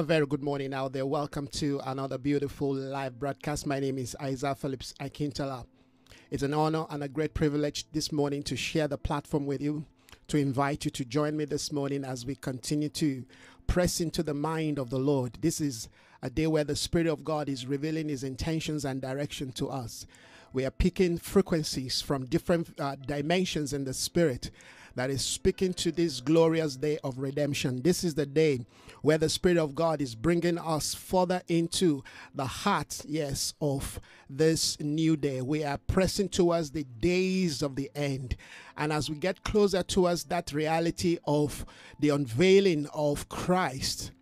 A very good morning out there. Welcome to another beautiful live broadcast. My name is Isaiah Phillips Akintala. It's an honor and a great privilege this morning to share the platform with you, to invite you to join me this morning as we continue to press into the mind of the Lord. This is a day where the Spirit of God is revealing His intentions and direction to us. We are picking frequencies from different uh, dimensions in the Spirit that is speaking to this glorious day of redemption. This is the day where the Spirit of God is bringing us further into the heart, yes, of this new day. We are pressing towards the days of the end. And as we get closer towards that reality of the unveiling of Christ,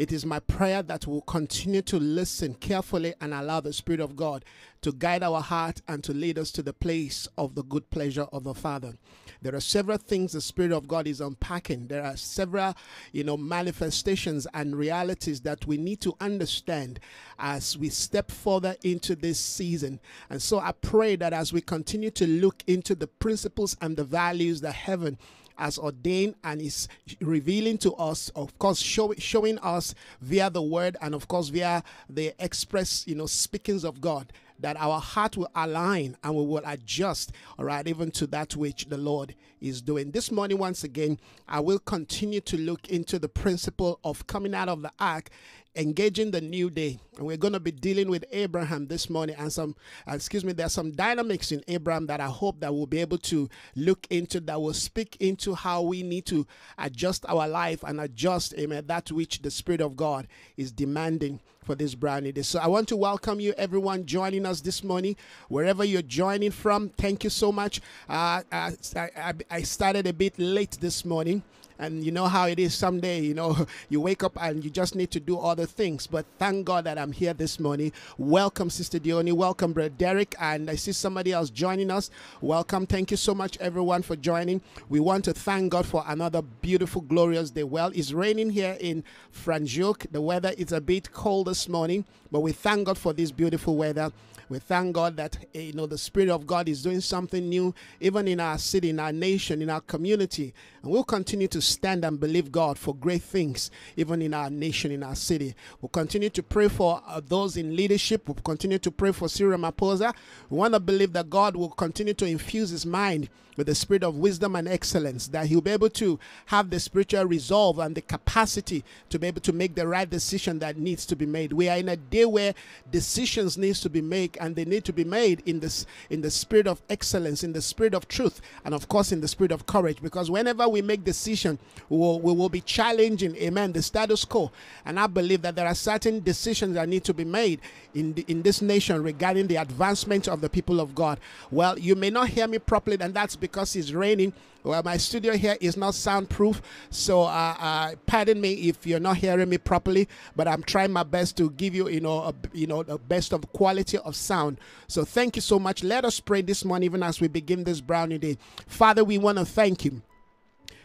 it is my prayer that we'll continue to listen carefully and allow the Spirit of God to guide our heart and to lead us to the place of the good pleasure of the Father. There are several things the Spirit of God is unpacking. There are several, you know, manifestations and realities that we need to understand as we step further into this season. And so I pray that as we continue to look into the principles and the values that heaven has ordained and is revealing to us, of course, show, showing us via the word and, of course, via the express, you know, speakings of God that our heart will align and we will adjust, all right, even to that which the Lord is doing. This morning, once again, I will continue to look into the principle of coming out of the ark engaging the new day. And we're going to be dealing with abraham this morning and some uh, excuse me there's some dynamics in abraham that i hope that we'll be able to look into that will speak into how we need to adjust our life and adjust amen that which the spirit of god is demanding for this brand new day. So i want to welcome you everyone joining us this morning wherever you're joining from. Thank you so much. Uh, I, I, I started a bit late this morning and you know how it is someday, you know, you wake up and you just need to do other things. But thank God that I'm here this morning. Welcome, Sister Dioni. Welcome, Brother Derek. And I see somebody else joining us. Welcome. Thank you so much, everyone, for joining. We want to thank God for another beautiful, glorious day. Well, it's raining here in Franschhoek. The weather is a bit cold this morning, but we thank God for this beautiful weather. We thank God that eh, you know the Spirit of God is doing something new, even in our city, in our nation, in our community, and we'll continue to stand and believe God for great things, even in our nation, in our city. We'll continue to pray for uh, those in leadership. We'll continue to pray for Cyril Ramaphosa. We want to believe that God will continue to infuse his mind with the spirit of wisdom and excellence, that he'll be able to have the spiritual resolve and the capacity to be able to make the right decision that needs to be made. We are in a day where decisions needs to be made and they need to be made in this in the spirit of excellence, in the spirit of truth, and of course in the spirit of courage. Because whenever we make decision, we will, we will be challenging, amen, the status quo. And I believe that there are certain decisions that need to be made in the, in this nation regarding the advancement of the people of God. Well, you may not hear me properly, and that's because it's raining. Well, my studio here is not soundproof, so uh, uh, pardon me if you're not hearing me properly. But I'm trying my best to give you, you know, a, you know, the best of quality of sound. So thank you so much. Let us pray this morning, even as we begin this brownie day. Father, we want to thank you.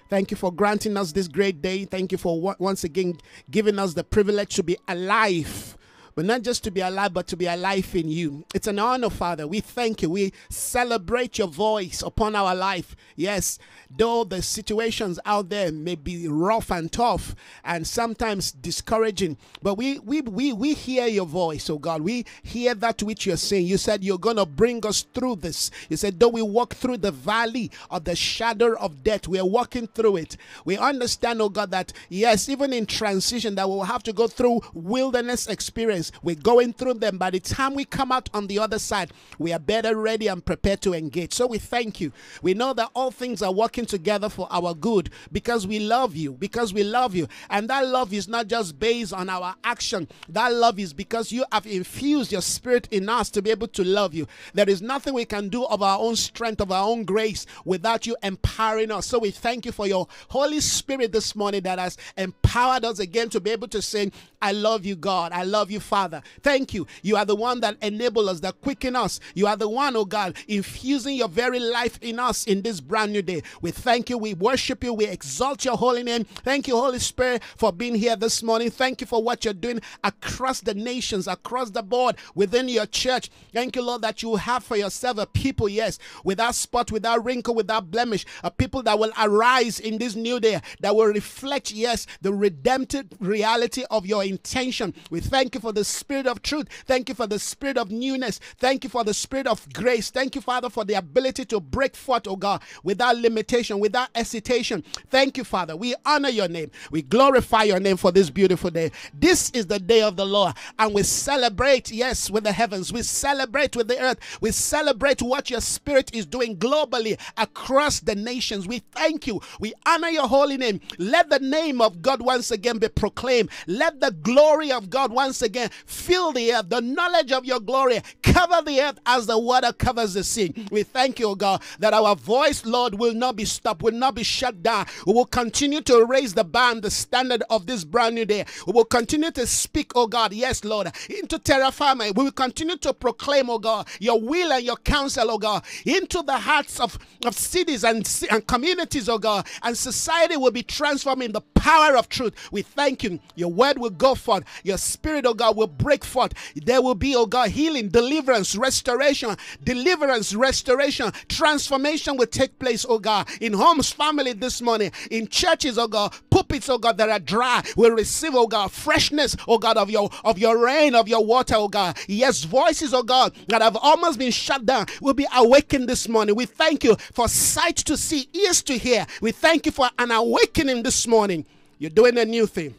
Thank you for granting us this great day. Thank you for once again giving us the privilege to be alive but not just to be alive, but to be alive in you. It's an honor, Father. We thank you. We celebrate your voice upon our life. Yes, though the situations out there may be rough and tough and sometimes discouraging, but we we we, we hear your voice, oh God. We hear that which you're saying. You said you're gonna bring us through this. You said, though we walk through the valley of the shadow of death, we are walking through it. We understand, oh God, that yes, even in transition, that we'll have to go through wilderness experience we're going through them. By the time we come out on the other side, we are better ready and prepared to engage. So we thank you. We know that all things are working together for our good because we love you, because we love you. And that love is not just based on our action, that love is because you have infused your spirit in us to be able to love you. There is nothing we can do of our own strength, of our own grace, without you empowering us. So we thank you for your Holy Spirit this morning that has empowered us again to be able to say, I love you, God. I love you, Father. Father. Thank you. You are the one that enable us, that quicken us. You are the one, oh God, infusing your very life in us in this brand new day. We thank you. We worship you. We exalt your holy name. Thank you, Holy Spirit, for being here this morning. Thank you for what you're doing across the nations, across the board, within your church. Thank you, Lord, that you have for yourself a people, yes, without spot, without wrinkle, without blemish, a people that will arise in this new day, that will reflect, yes, the redemptive reality of your intention. We thank you for spirit of truth. Thank you for the spirit of newness. Thank you for the spirit of grace. Thank you, Father, for the ability to break forth, oh God, without limitation, without hesitation. Thank you, Father. We honor your name. We glorify your name for this beautiful day. This is the day of the Lord, and we celebrate, yes, with the heavens. We celebrate with the earth. We celebrate what your spirit is doing globally across the nations. We thank you. We honor your holy name. Let the name of God once again be proclaimed. Let the glory of God once again fill the earth. The knowledge of your glory cover the earth as the water covers the sea. We thank you, God, that our voice, Lord, will not be stopped, will not be shut down. We will continue to raise the bar, the standard of this brand new day. We will continue to speak, oh God, yes, Lord, into terra firma. We will continue to proclaim, oh God, your will and your counsel, oh God, into the hearts of, of cities and, and communities, oh God, and society will be transformed in the power of truth. We thank you. Your word will go forth. Your spirit, oh God, will break forth. There will be, oh God, healing, deliverance, restoration, deliverance, restoration, transformation will take place, oh God, in homes, family this morning, in churches, oh God, pulpits, oh God, that are dry will receive, oh God, freshness, oh God, of your of your rain, of your water, oh God. Yes, voices, oh God, that have almost been shut down will be awakened this morning. We thank you for sight to see, ears to hear. We thank you for an awakening this morning. You're doing a new thing.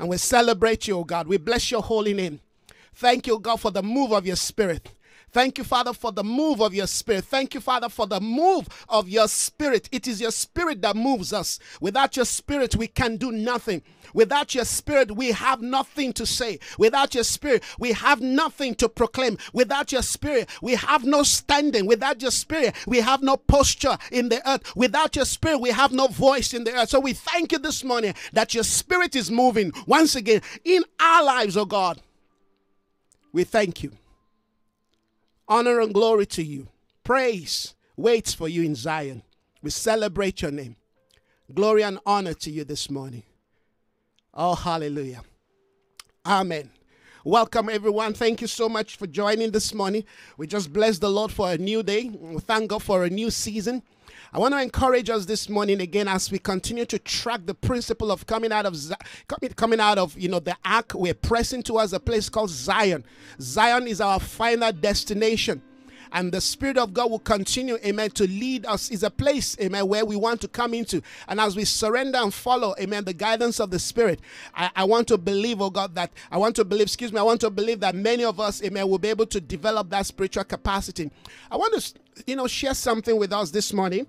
And we celebrate you, oh God. We bless your holy name. Thank you, God, for the move of your spirit. Thank you, Father, for the move of your spirit. Thank you, Father, for the move of your spirit. It is your spirit that moves us. Without your spirit, we can do nothing. Without your spirit, we have nothing to say. Without your spirit, we have nothing to proclaim. Without your spirit, we have no standing. Without your spirit, we have no posture in the earth. Without your spirit, we have no voice in the earth. So we thank you this morning that your spirit is moving once again in our lives, oh God. We thank you. Honor and glory to you. Praise waits for you in Zion. We celebrate your name. Glory and honor to you this morning. Oh, hallelujah. Amen. Welcome, everyone. Thank you so much for joining this morning. We just bless the Lord for a new day. We thank God for a new season. I want to encourage us this morning again as we continue to track the principle of coming out of coming out of you know the ark. We're pressing towards a place called Zion. Zion is our final destination and the Spirit of God will continue, amen, to lead us. Is a place, amen, where we want to come into. And as we surrender and follow, amen, the guidance of the Spirit, I, I want to believe, oh God, that I want to believe, excuse me, I want to believe that many of us, amen, will be able to develop that spiritual capacity. I want to, you know, share something with us this morning.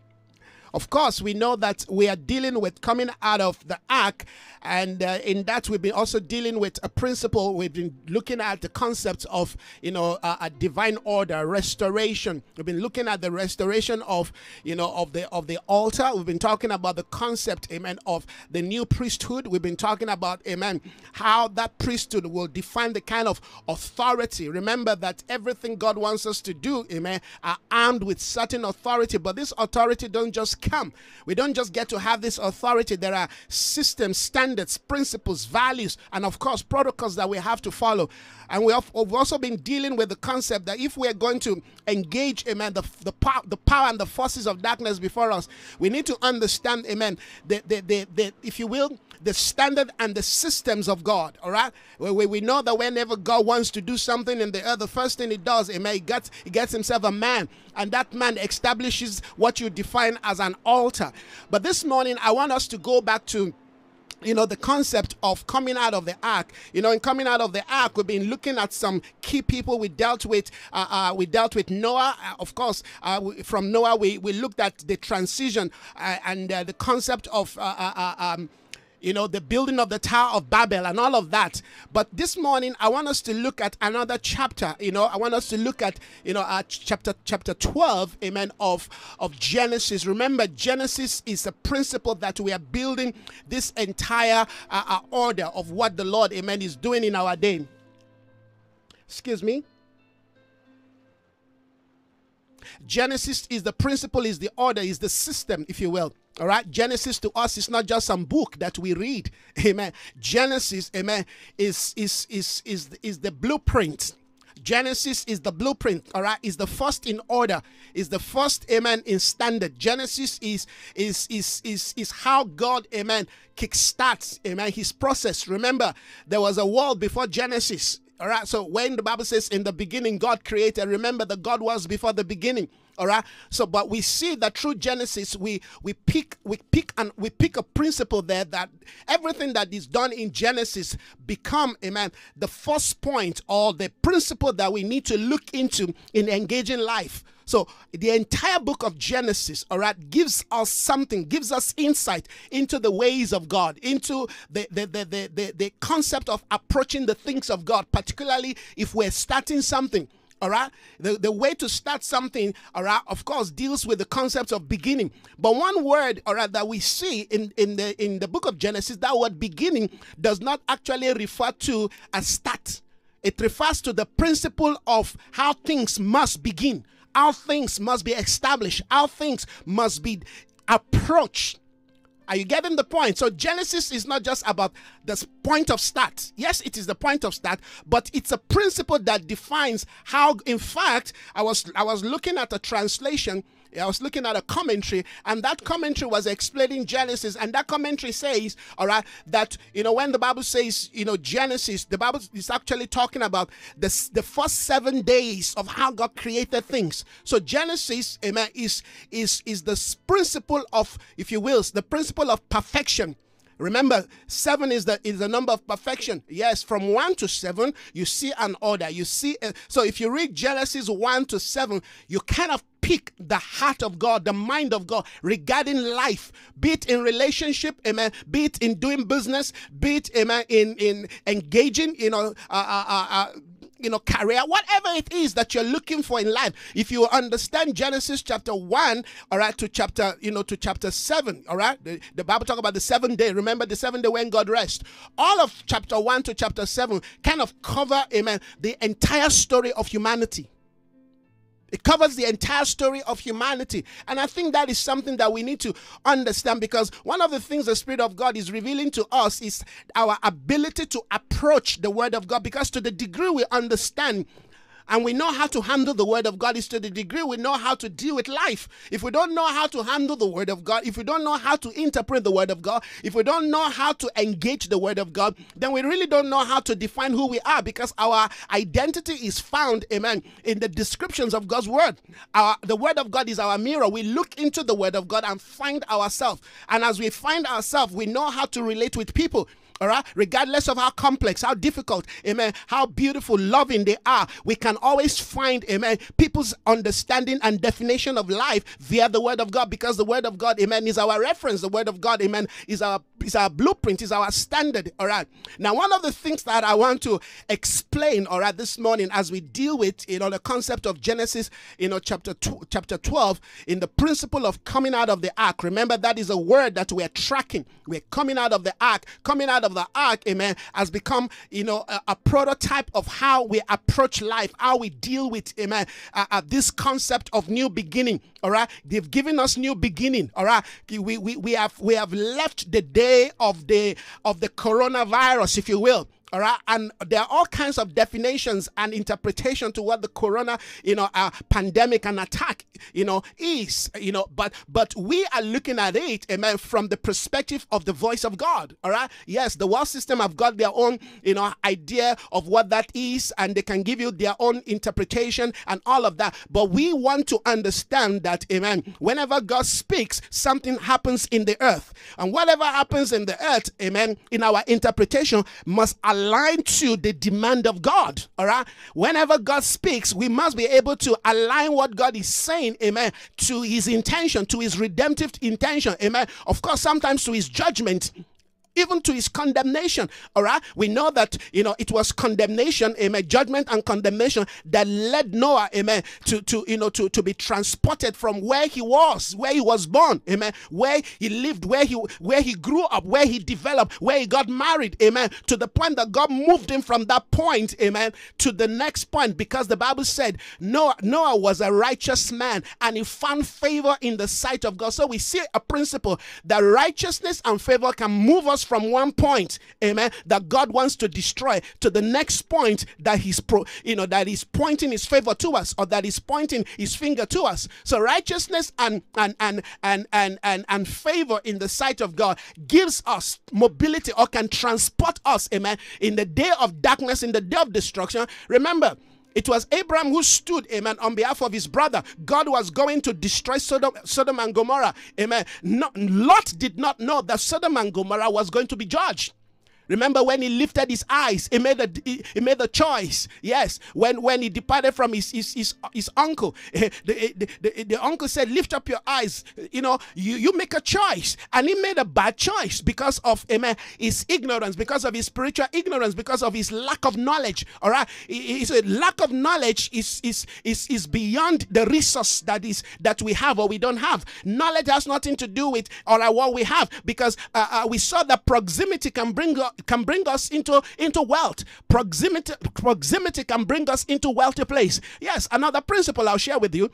Of course, we know that we are dealing with coming out of the ark, and uh, in that we've been also dealing with a principle. We've been looking at the concept of you know a divine order, restoration. We've been looking at the restoration of you know of the of the altar. We've been talking about the concept, amen, of the new priesthood. We've been talking about, amen, how that priesthood will define the kind of authority. Remember that everything God wants us to do, amen, are armed with certain authority, but this authority don't just come. We don't just get to have this authority. There are systems, standards, principles, values, and of course, protocols that we have to follow. And we have, we've also been dealing with the concept that if we're going to engage, amen, the, the, power, the power and the forces of darkness before us, we need to understand, amen, the, the, the, the if you will, the standard and the systems of God. All right, we, we know that whenever God wants to do something in the earth, the first thing He does, amen, He gets He gets Himself a man, and that man establishes what you define as an altar. But this morning, I want us to go back to you know the concept of coming out of the ark. You know in coming out of the ark we've been looking at some key people. We dealt with uh, uh, we dealt with noah. Uh, of course uh, we, from noah we, we looked at the transition uh, and uh, the concept of um, you know, the building of the Tower of Babel and all of that. But this morning, I want us to look at another chapter. You know, I want us to look at, you know, chapter chapter 12, amen, of, of Genesis. Remember, Genesis is a principle that we are building this entire uh, uh, order of what the Lord, amen, is doing in our day. Excuse me. Genesis is the principle, is the order, is the system, if you will. All right. Genesis to us is not just some book that we read. Amen. Genesis, amen, is is is is is the blueprint. Genesis is the blueprint, all right, is the first in order, is the first, amen, in standard. Genesis is is is is is how God, amen, kickstarts, amen, his process. Remember, there was a world before Genesis. All right. So when the Bible says in the beginning God created, remember that God was before the beginning. All right. So, but we see that through Genesis, we we pick we pick and we pick a principle there that everything that is done in Genesis become, amen, the first point or the principle that we need to look into in engaging life. So the entire book of Genesis, all right, gives us something, gives us insight into the ways of God, into the the, the, the, the, the concept of approaching the things of God, particularly if we're starting something all right? The, the way to start something all right of course deals with the concept of beginning. But one word all right that we see in in the in the book of genesis that word beginning does not actually refer to a start. It refers to the principle of how things must begin how things must be established how things must be approached are you getting the point? So Genesis is not just about the point of start. Yes, it is the point of start, but it's a principle that defines how in fact I was I was looking at a translation I was looking at a commentary, and that commentary was explaining Genesis, and that commentary says, all right, that you know when the Bible says, you know, Genesis, the Bible is actually talking about the the first seven days of how God created things. So Genesis, amen, is is is the principle of, if you will, the principle of perfection. Remember, seven is the is the number of perfection. Yes, from one to seven, you see an order. You see, uh, so if you read Genesis one to seven, you kind of pick the heart of God, the mind of God regarding life, be it in relationship, amen, be it in doing business, be it, amen, in in engaging, you know, uh, uh, uh, uh you know, career, whatever it is that you're looking for in life. If you understand Genesis chapter 1, all right, to chapter, you know, to chapter 7, all right, the, the Bible talk about the seventh day. Remember the seventh day when God rest. All of chapter 1 to chapter 7 kind of cover, amen, the entire story of humanity. It covers the entire story of humanity. And I think that is something that we need to understand because one of the things the Spirit of God is revealing to us is our ability to approach the Word of God. Because to the degree we understand and we know how to handle the word of God is to the degree we know how to deal with life. If we don't know how to handle the word of God, if we don't know how to interpret the word of God, if we don't know how to engage the word of God, then we really don't know how to define who we are because our identity is found, amen, in the descriptions of God's word. Our the word of God is our mirror. We look into the word of God and find ourselves. And as we find ourselves, we know how to relate with people all right? Regardless of how complex how difficult amen how beautiful loving they are we can always find amen people's understanding and definition of life via the word of god because the word of god amen is our reference. The word of god amen is our is our blueprint is our standard all right? Now one of the things that i want to explain all right this morning as we deal with you know the concept of genesis you know chapter chapter 12 in the principle of coming out of the ark. Remember that is a word that we're tracking. We're coming out of the ark coming out of of the ark, amen, has become, you know, a, a prototype of how we approach life, how we deal with, amen, uh, uh, this concept of new beginning. All right, they've given us new beginning. All right, we, we, we have we have left the day of the of the coronavirus, if you will all right? And there are all kinds of definitions and interpretation to what the corona you know uh, pandemic and attack you know is you know but but we are looking at it amen from the perspective of the voice of god all right? Yes the world system have got their own you know idea of what that is and they can give you their own interpretation and all of that but we want to understand that amen whenever god speaks something happens in the earth and whatever happens in the earth amen in our interpretation must allow aligned to the demand of God. All right. Whenever God speaks, we must be able to align what God is saying, amen, to his intention, to his redemptive intention, amen. Of course, sometimes to his judgment even to his condemnation. All right. We know that, you know, it was condemnation, amen, judgment and condemnation that led Noah, amen, to, to you know, to, to be transported from where he was, where he was born, amen, where he lived, where he where he grew up, where he developed, where he got married, amen, to the point that God moved him from that point, amen, to the next point because the Bible said Noah, Noah was a righteous man and he found favor in the sight of God. So we see a principle that righteousness and favor can move us from one point, amen, that God wants to destroy to the next point that he's pro, you know, that he's pointing his favor to us or that he's pointing his finger to us. So righteousness and and and and and and, and favor in the sight of God gives us mobility or can transport us, amen, in the day of darkness, in the day of destruction. Remember, it was Abraham who stood, amen, on behalf of his brother. God was going to destroy Sodom, Sodom and Gomorrah, amen. No, Lot did not know that Sodom and Gomorrah was going to be judged. Remember when he lifted his eyes, he made a he, made a choice. Yes, when when he departed from his his his, his uncle, the, the, the, the, uncle said, "Lift up your eyes." You know, you you make a choice, and he made a bad choice because of amen his ignorance, because of his spiritual ignorance, because of his lack of knowledge. All right, he, he said, lack of knowledge is is is is beyond the resource that is that we have or we don't have. Knowledge has nothing to do with all right what we have because uh, uh, we saw that proximity can bring can bring us into into wealth. Proximity proximity can bring us into wealthy place. Yes, another principle I'll share with you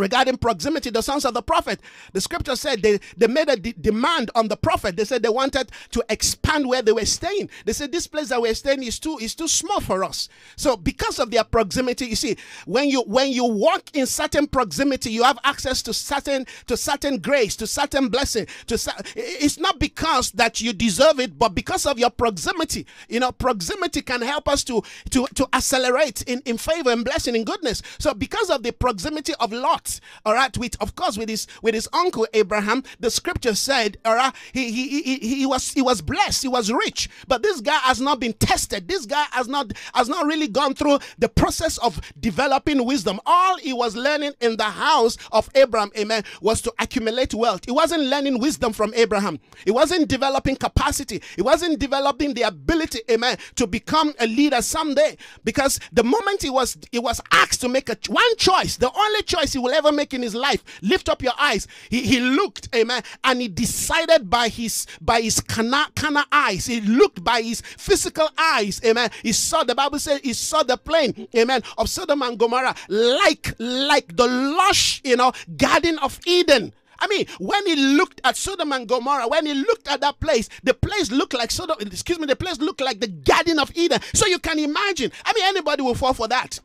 regarding proximity, the sons of the prophet. The scripture said they, they made a de- demand on the prophet. They said they wanted to expand where they were staying. They said this place that we're staying is too is too small for us. So because of their proximity, you see, when you when you walk in certain proximity, you have access to certain to certain grace, to certain blessing. To it's not because that you deserve it, but because of your proximity. You know, proximity can help us to to to accelerate in in favor and blessing and goodness. So because of the proximity of Lot all right, with of course with his with his uncle Abraham, the scripture said, all right, he he, he, he was he was blessed, he was rich, but this guy has not been tested. This guy has not has not really gone through the process of developing wisdom. All he was learning in the house of Abraham, amen, was to accumulate wealth. He wasn't learning wisdom from Abraham. He wasn't developing capacity. He wasn't developing the ability, amen, to become a leader someday. Because the moment he was he was asked to make a one choice, the only choice he will ever make in his life. Lift up your eyes. He, he looked, amen, and he decided by his by his kana, kana eyes. He looked by his physical eyes, amen. He saw the Bible says he saw the plain, amen, of Sodom and Gomorrah, like like the lush, you know, Garden of Eden. I mean, when he looked at Sodom and Gomorrah, when he looked at that place, the place looked like Sodom, excuse me, the place looked like the Garden of Eden. So you can imagine. I mean, anybody will fall for that.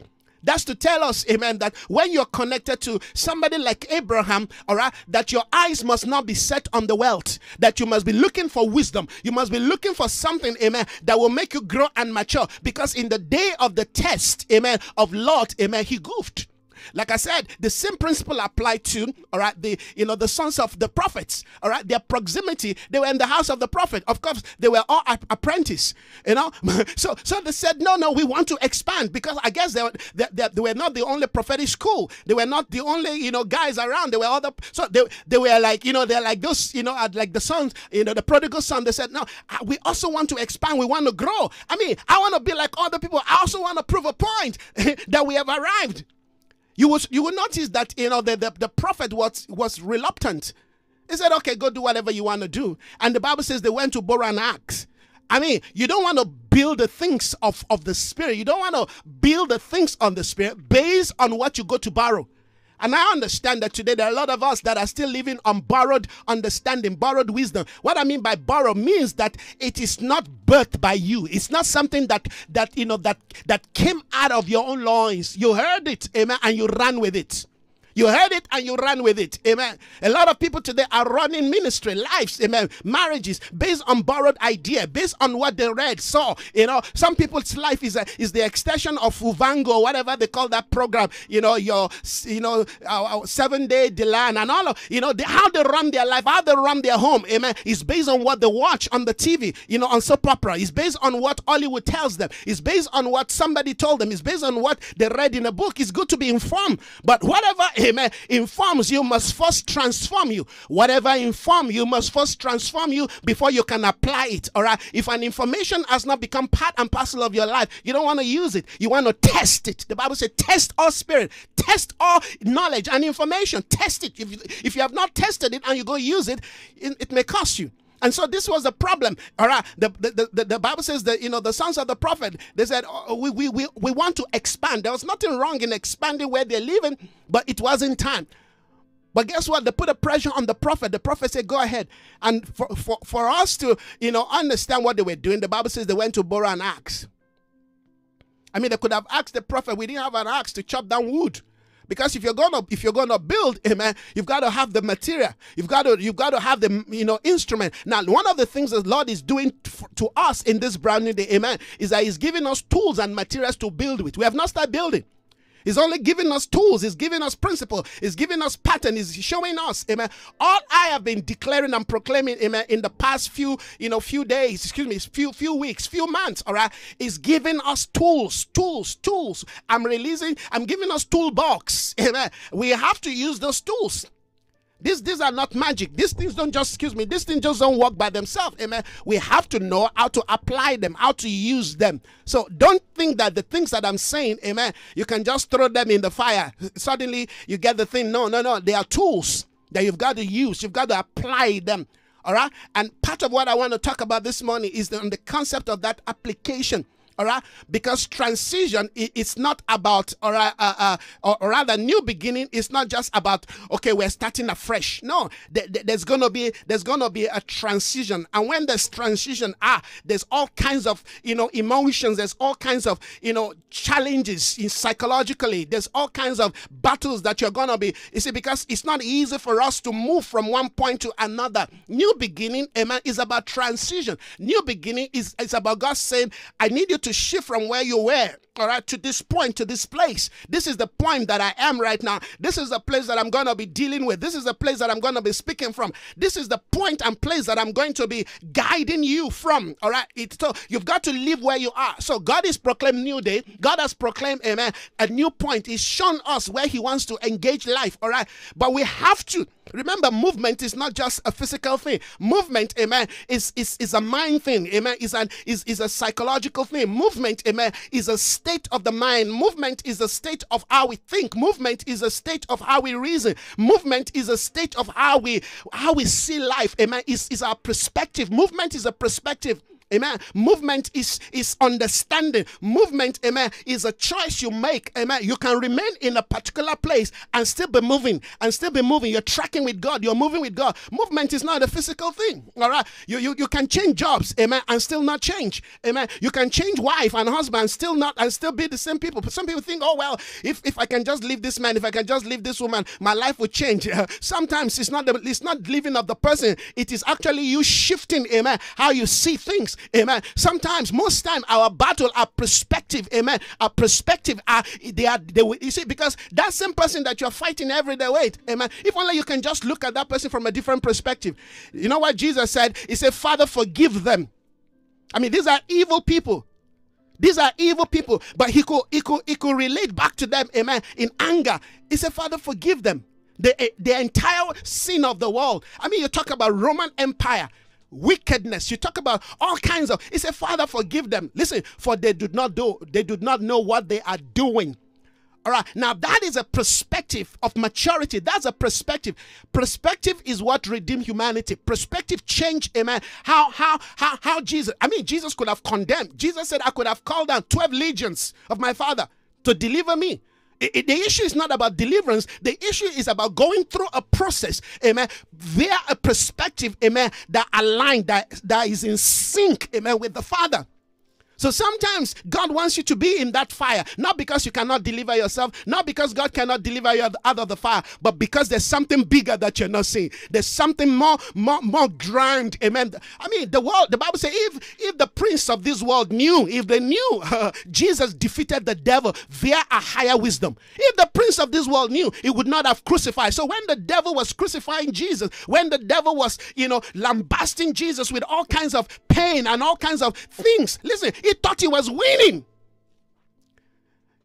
That's to tell us, amen, that when you're connected to somebody like Abraham, all right, that your eyes must not be set on the wealth, that you must be looking for wisdom. You must be looking for something, amen, that will make you grow and mature. Because in the day of the test, amen, of Lot, amen, he goofed. Like I said, the same principle applied to all right the you know the sons of the prophets. All right, their proximity. They were in the house of the prophet. Of course, they were all apprentice. You know, so so they said no, no, we want to expand because I guess they were they, they, they, were not the only prophetic school. They were not the only you know guys around. There were other. So they they were like you know they're like those you know like the sons you know the prodigal son. They said no, uh, we also want to expand. We want to grow. I mean, I want to be like other people. I also want to prove a point that we have arrived. You will, you will notice that you know the, the, the prophet was was reluctant. He said, Okay, go do whatever you want to do. And the Bible says they went to borrow an axe. I mean, you don't want to build the things of, of the spirit. You don't want to build the things on the spirit based on what you go to borrow. And I understand that today there are a lot of us that are still living on borrowed understanding, borrowed wisdom. What I mean by borrow means that it is not birthed by you. It's not something that that you know that that came out of your own loins. You heard it, amen, and you ran with it. You heard it and you ran with it. Amen. A lot of people today are running ministry, lives, amen, marriages based on borrowed idea, based on what they read, saw. You know, some people's life is a, is the extension of Muvhango, whatever they call that program. You know, your you know seven day Delan and all of you know the, how they run their life, how they run their home. Amen. Is based on what they watch on the TV. You know, on soap opera. It's based on what Hollywood tells them. It's based on what somebody told them. It's based on what they read in a book. It's good to be informed, but whatever amen, informs you must first transform you. Whatever inform you must first transform you before you can apply it. All right. If an information has not become part and parcel of your life, you don't want to use it. You want to test it. The Bible says, test all spirit, test all knowledge and information. Test it. If you, if you have not tested it and you go use it, it, it may cost you. And so this was the problem. All right. The, the, the, the, Bible says that, you know, the sons of the prophet, they said, oh, we, we, we, we want to expand. There was nothing wrong in expanding where they're living, but it wasn't time. But guess what? They put a pressure on the prophet. The prophet said, Go ahead. And for, for, for us to, you know, understand what they were doing, the Bible says they went to borrow an axe. I mean, they could have asked the prophet, we didn't have an axe to chop down wood. Because if you're gonna if you're gonna build, amen, you've got to have the material. You've got to you've got to have the you know instrument. Now, one of the things the Lord is doing to us in this brand new day, amen, is that He's giving us tools and materials to build with. We have not started building. He's only giving us tools. He's giving us principle. He's giving us pattern. He's showing us, amen. All I have been declaring and proclaiming, amen, in the past few, you know, few days, excuse me, few few weeks, few months, all right, is giving us tools, tools, tools. I'm releasing, I'm giving us toolbox, amen. We have to use those tools. These, these are not magic. These things don't just, excuse me, these things just don't work by themselves. Amen. We have to know how to apply them, how to use them. So don't think that the things that I'm saying, amen, you can just throw them in the fire. Suddenly you get the thing. No, no, no. They are tools that you've got to use. You've got to apply them. All right. And part of what I want to talk about this morning is the, on the concept of that application all right? Because transition is not about all right uh, uh, or rather new beginning It's not just about okay we're starting afresh. No there's gonna be there's gonna be a transition. And when there's transition ah there's all kinds of you know emotions there's all kinds of you know challenges in psychologically. There's all kinds of battles that you're gonna be you see because it's not easy for us to move from one point to another. New beginning amen is about transition. New beginning is it's about god saying i need you to shift from where you were, all right, to this point, to this place. This is the point that I am right now. This is the place that I'm going to be dealing with. This is the place that I'm going to be speaking from. This is the point and place that I'm going to be guiding you from, all right? It, so you've got to live where you are. So God is proclaimed new day. God has proclaimed, amen, a new point. He's shown us where he wants to engage life, all right? But we have to Remember, movement is not just a physical thing. Movement, amen, is, is, is a mind thing, amen, is an is, is a psychological thing. Movement, amen, is a state of the mind. Movement is a state of how we think. Movement is a state of how we reason. Movement is a state of how we how we see life, amen. Is is our perspective. Movement is a perspective. Amen. Movement is is understanding. Movement, amen, is a choice you make. Amen. You can remain in a particular place and still be moving and still be moving. You're tracking with God. You're moving with God. Movement is not a physical thing. All right. You you, you can change jobs, amen, and still not change. Amen. You can change wife and husband, still not and still be the same people. But some people think, oh well, if if I can just leave this man, if I can just leave this woman, my life will change. Sometimes it's not the, it's not living of the person. It is actually you shifting, amen, how you see things. Amen. Sometimes, most time, our battle are perspective. Amen. Our perspective are they are they you see because that same person that you're fighting every day with. Amen. If only you can just look at that person from a different perspective. You know what Jesus said? He said, "Father, forgive them." I mean, these are evil people. These are evil people, but he could he could he could relate back to them, amen, in anger. He said, Father, forgive them. The, the entire sin of the world. I mean, you talk about Roman Empire wickedness. You talk about all kinds of. He said, Father, forgive them. Listen, for they do not do, they do not know what they are doing. All right. Now that is a perspective of maturity. That's a perspective. Perspective is what redeemed humanity. Perspective change, amen. How how how how Jesus? I mean, Jesus could have condemned. Jesus said, I could have called down 12 legions of my father to deliver me. The issue is not about deliverance. The issue is about going through a process, amen, via a perspective, amen, that aligned, that, that is in sync, amen, with the Father. So sometimes God wants you to be in that fire, not because you cannot deliver yourself, not because God cannot deliver you out of the fire, but because there's something bigger that you're not seeing. There's something more, more, more grand. Amen. I mean, the world, the Bible says, if if the prince of this world knew, if they knew uh, Jesus defeated the devil via a higher wisdom, if the prince of this world knew, he would not have crucified. So when the devil was crucifying Jesus, when the devil was, you know, lambasting Jesus with all kinds of pain and all kinds of things, listen, he thought he was winning.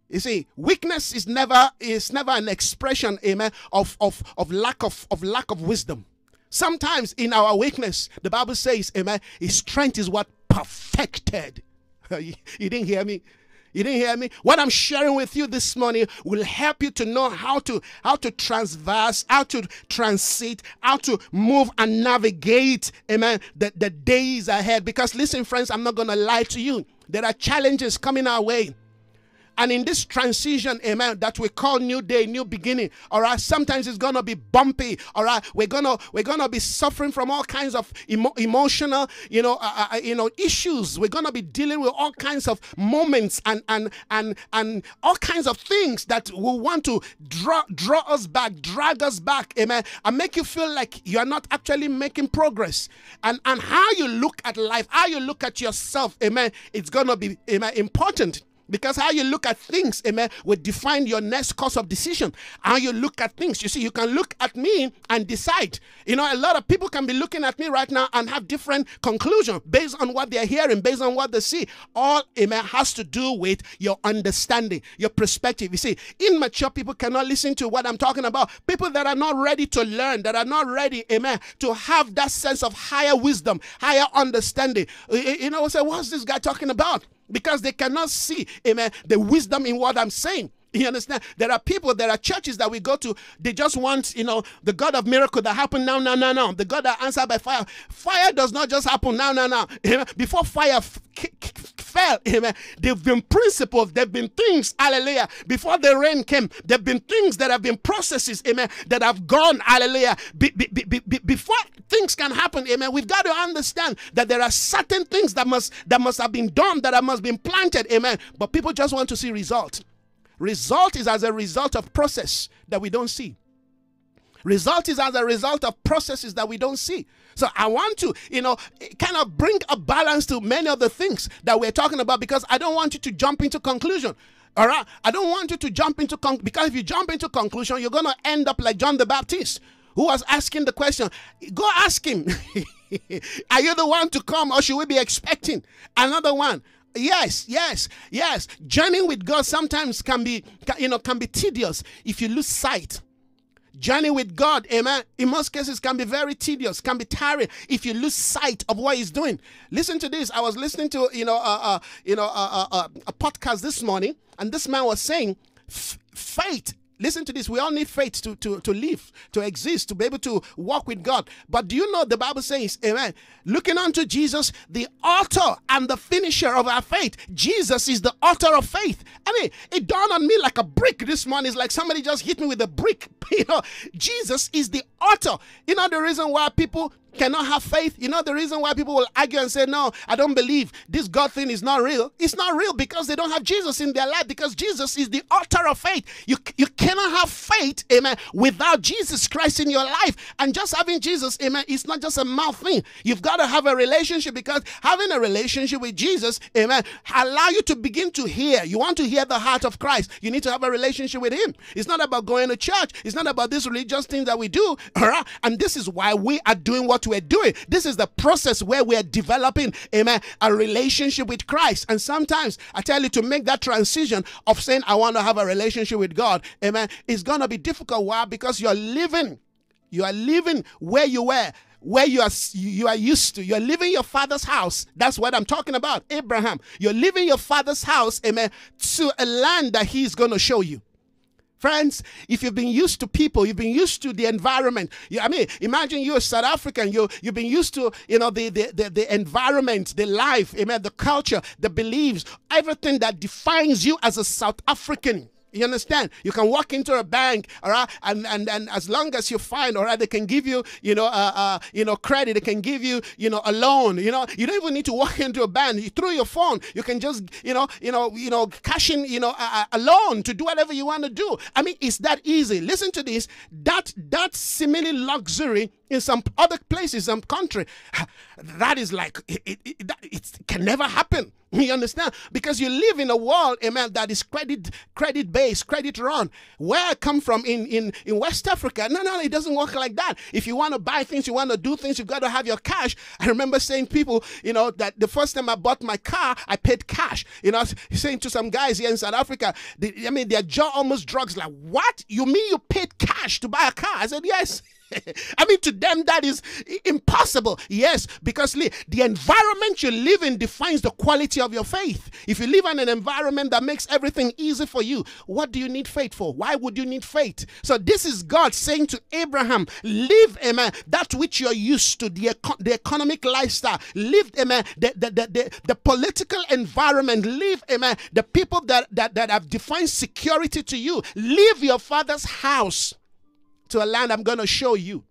You see, weakness is never is never an expression, amen, of, of, of lack of, of lack of wisdom. Sometimes in our weakness, the Bible says, amen, his strength is what perfected. you didn't hear me? You didn't hear me? What I'm sharing with you this morning will help you to know how to how to transverse, how to transit, how to move and navigate, amen, the, the days ahead. Because listen, friends, I'm not gonna lie to you. There are challenges coming our way. And in this transition, amen, that we call new day, new beginning, all right, sometimes it's gonna be bumpy, all right. We're gonna we're gonna be suffering from all kinds of emo- emotional, you know, uh, uh, you know, issues. We're gonna be dealing with all kinds of moments and and and and all kinds of things that will want to draw draw us back, drag us back, amen, and make you feel like you are not actually making progress. And and how you look at life, how you look at yourself, amen, it's gonna be amen, important because how you look at things, amen, will define your next course of decision. How you look at things. You see, you can look at me and decide. You know, a lot of people can be looking at me right now and have different conclusions based on what they're hearing, based on what they see. All, amen, has to do with your understanding, your perspective. You see, immature people cannot listen to what I'm talking about. People that are not ready to learn, that are not ready, amen, to have that sense of higher wisdom, higher understanding. You know, say, what's this guy talking about? Because they cannot see, amen, the wisdom in what I'm saying. You understand? There are people, there are churches that we go to, they just want, you know, the God of miracle that happened now, now, now, now. The God that answered by fire. Fire does not just happen now, now, now. Before fire fell, amen, there've been principles, there've been things, hallelujah. Before the rain came, there've been things that have been processes, amen, that have gone, hallelujah. Be, be, be, before things can happen, amen, we've got to understand that there are certain things that must that must have been done, that have must been planted, amen. But people just want to see result. Result is as a result of process that we don't see. Result is as a result of processes that we don't see. So I want to, you know, kind of bring a balance to many of the things that we're talking about because I don't want you to jump into conclusion. All right, I don't want you to jump into con- because if you jump into conclusion, you're gonna end up like John the Baptist, who was asking the question. Go ask him, are you the one to come, or should we be expecting another one? Yes, yes, yes. Journeying with God sometimes can be, you know, can be tedious if you lose sight. Journey with God, amen. In most cases, can be very tedious, can be tiring if you lose sight of what He's doing. Listen to this. I was listening to, you know, uh, uh you know, uh, uh, uh a podcast this morning, and this man was saying, faith Listen to this. We all need faith to, to, to live, to exist, to be able to walk with God. But do you know the Bible says, Amen? Looking unto Jesus, the author and the finisher of our faith. Jesus is the author of faith. I mean, it dawned on me like a brick this morning. It's like somebody just hit me with a brick. You know, Jesus is the author. You know the reason why people cannot have faith. You know the reason why people will argue and say, No, I don't believe this God thing is not real. It's not real because they don't have Jesus in their life, because Jesus is the author of faith. You, you cannot have faith, amen, without Jesus Christ in your life. And just having Jesus, amen, it's not just a mouth thing. You've got to have a relationship because having a relationship with Jesus, amen, allow you to begin to hear. You want to hear the heart of Christ. You need to have a relationship with Him. It's not about going to church, it's not about this religious thing that we do. And this is why we are doing what what we're doing. This is the process where we're developing, amen, a relationship with Christ. And sometimes I tell you to make that transition of saying, I want to have a relationship with God, amen, it's going to be difficult. Why? Because you're living, you are living where you were where you are you are used to. You're leaving your father's house. That's what I'm talking about. Abraham, you're leaving your father's house, amen, to a land that he's going to show you. Friends, if you've been used to people, you've been used to the environment. You, I mean, imagine you're South African. You you've been used to you know the, the the the environment, the life, amen, the culture, the beliefs, everything that defines you as a South African. You understand? You can walk into a bank, all right, and and, and as long as you find, all right, they can give you, you know, uh, uh, you know, credit. They can give you, you know, a loan. You know, you don't even need to walk into a bank. You, through your phone, you can just, you know, you know, you know, cash in, you know, a, a loan to do whatever you want to do. I mean, it's that easy. Listen to this. That that seemingly luxury in some other places, some country, that is like it, it, it, it can never happen. You understand? Because you live in a world, amen, that is credit credit based, credit run. Where I come from in, in, in West Africa, no, no, it doesn't work like that. If you want to buy things, you want to do things, you've got to have your cash. I remember saying people, you know, that the first time I bought my car, I paid cash. You know, saying to some guys here in South Africa, they, I mean, their jaw almost drugs. Like, what? You mean you paid cash to buy a car? I said, yes. I mean, to them, that is impossible. Yes, because the environment you live in defines the quality of your faith. If you live in an environment that makes everything easy for you, what do you need faith for? Why would you need faith? So, this is God saying to Abraham, Live, amen, that which you're used to, the, the economic lifestyle, live, amen, the, the, the, the, the political environment, live, amen, the people that, that, that have defined security to you, leave your father's house to a land I'm going to show you.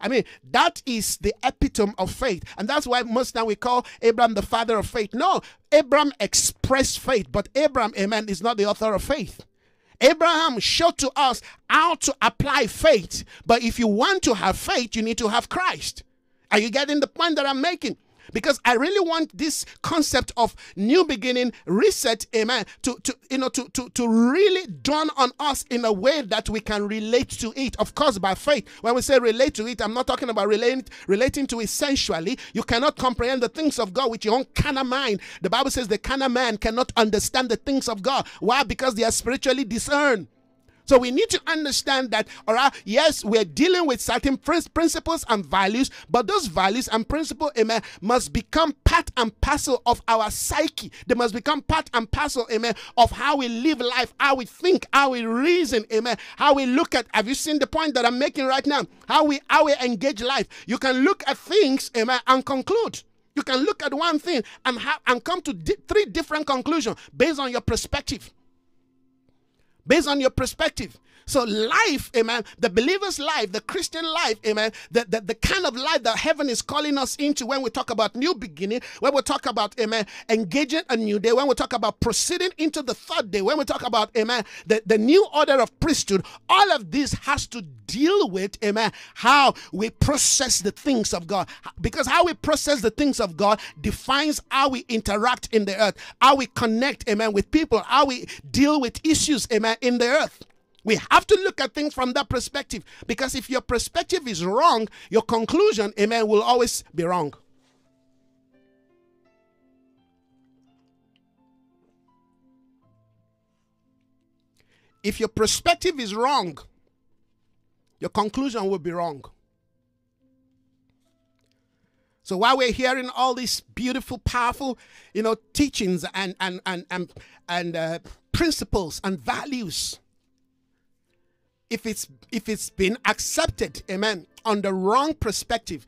I mean, that is the epitome of faith. And that's why most now we call Abraham the father of faith. No, Abraham expressed faith, but Abraham, amen, is not the author of faith. Abraham showed to us how to apply faith. But if you want to have faith, you need to have Christ. Are you getting the point that I'm making? Because I really want this concept of new beginning, reset, amen, to, to you know to, to, to really dawn on us in a way that we can relate to it. Of course, by faith. When we say relate to it, I'm not talking about relating relating to it sensually. You cannot comprehend the things of God with your own of mind. The Bible says the of man cannot understand the things of God. Why? Because they are spiritually discerned. So we need to understand that, all right, yes, we're dealing with certain principles and values, but those values and principles, amen, must become part and parcel of our psyche. They must become part and parcel, amen, of how we live life, how we think, how we reason, amen, how we look at. Have you seen the point that I'm making right now? How we how we engage life. You can look at things, amen, and conclude. You can look at one thing and have and come to di- three different conclusions based on your perspective based on your perspective. So, life, amen, the believer's life, the Christian life, amen, the, the, the kind of life that heaven is calling us into when we talk about new beginning, when we talk about, amen, engaging a new day, when we talk about proceeding into the third day, when we talk about, amen, the, the new order of priesthood, all of this has to deal with, amen, how we process the things of God. Because how we process the things of God defines how we interact in the earth, how we connect, amen, with people, how we deal with issues, amen, in the earth. We have to look at things from that perspective because if your perspective is wrong, your conclusion, amen, will always be wrong. If your perspective is wrong, your conclusion will be wrong. So while we're hearing all these beautiful, powerful, you know, teachings and and and and, and uh, principles and values, if it's if it's been accepted, amen, on the wrong perspective,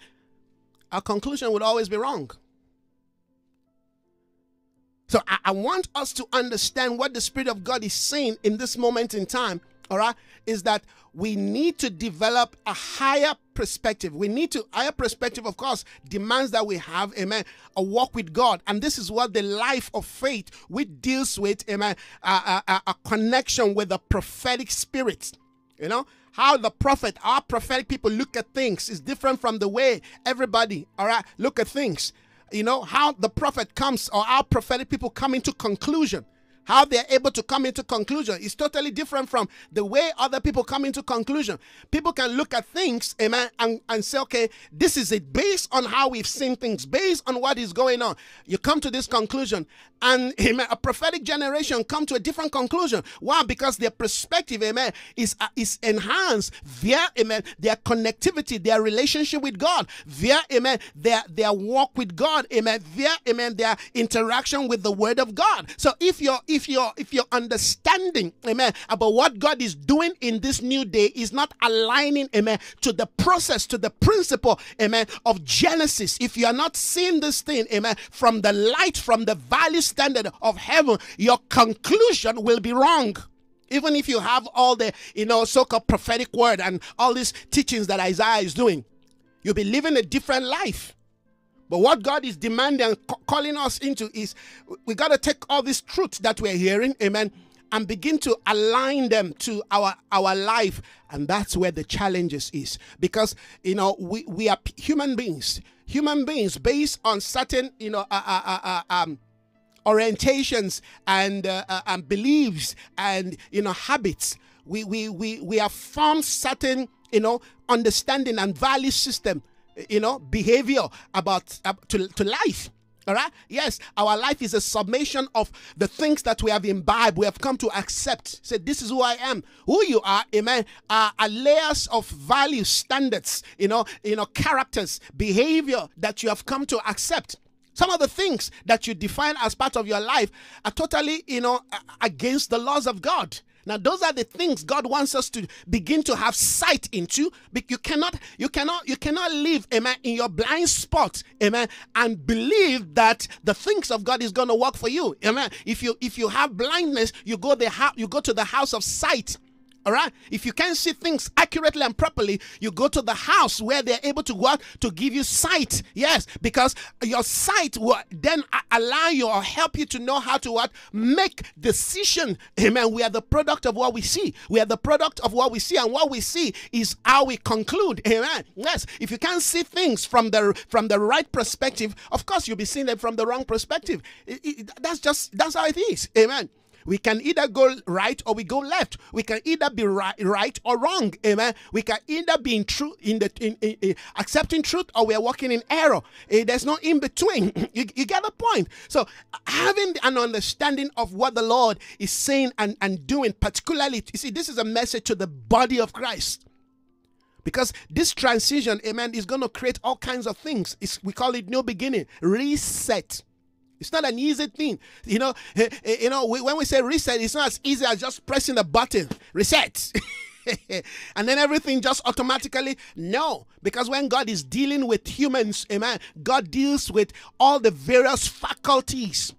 our conclusion would always be wrong. So I, I, want us to understand what the Spirit of God is saying in this moment in time, all right, is that we need to develop a higher perspective. We need to, higher perspective, of course, demands that we have, amen, a walk with God. And this is what the life of faith, which deals with, amen, a, a, a connection with the prophetic spirit. You know, how the prophet, our prophetic people look at things is different from the way everybody, all right, look at things. You know, how the prophet comes or our prophetic people come into conclusion how they're able to come into conclusion is totally different from the way other people come into conclusion. People can look at things, amen, and, and say, okay, this is it based on how we've seen things, based on what is going on. You come to this conclusion, and amen, a prophetic generation come to a different conclusion. Why? Because their perspective, amen, is, uh, is enhanced via, amen, their connectivity, their relationship with God, via, amen, their, their walk with God, amen, via, amen, their interaction with the word of God. So if you're, if if your if your understanding, amen, about what God is doing in this new day is not aligning, amen, to the process, to the principle, amen, of Genesis, if you are not seeing this thing, amen, from the light, from the value standard of heaven, your conclusion will be wrong. Even if you have all the you know so-called prophetic word and all these teachings that isaiah is doing you'll be living a different life but what God is demanding and calling us into is we got to take all this truth that we're hearing, amen, and begin to align them to our our life. And that's where the challenges is. Because you know, we, we are human beings. Human beings based on certain, you know, uh, uh, uh, uh um orientations and uh, uh, and beliefs and you know habits. We we we we have formed certain you know understanding and value system, you know behavior about uh, to to life. All right. Yes, our life is a summation of the things that we have imbibed, we have come to accept. Say, this is who I am. Who you are, amen, are, are layers of value, standards, you know, you know, characters, behavior that you have come to accept. Some of the things that you define as part of your life are totally, you know, against the laws of God. Now, those are the things God wants us to begin to have sight into. You cannot, you cannot, you cannot live, amen, in your blind spot, amen, and believe that the things of God is going to work for you, amen. If you if you have blindness, you go the you go to the house of sight all right. If you can't see things accurately and properly, you go to the house where they're able to work to give you sight. Yes, because your sight will then allow you or help you to know how to what make decision. Amen. We are the product of what we see. We are the product of what we see, and what we see is how we conclude. Amen. Yes. If you can't see things from the from the right perspective, of course you'll be seeing them from the wrong perspective. It, it, that's just that's how it is. Amen. We can either go right or we go left. We can either be right, right or wrong. Amen. We can either be in truth in the in, in, in accepting truth or we are walking in error. Eh, there's no in between. you, you get the point. So having an understanding of what the Lord is saying and, and doing, particularly, you see, this is a message to the body of Christ because this transition amen is going to create all kinds of things it's, we call it new beginning reset it's not an easy thing. You know, eh, eh, you know, when we say reset, it's not as easy as just pressing the button, reset. and then everything just automatically no because when god is dealing with humans amen god deals with all the various faculties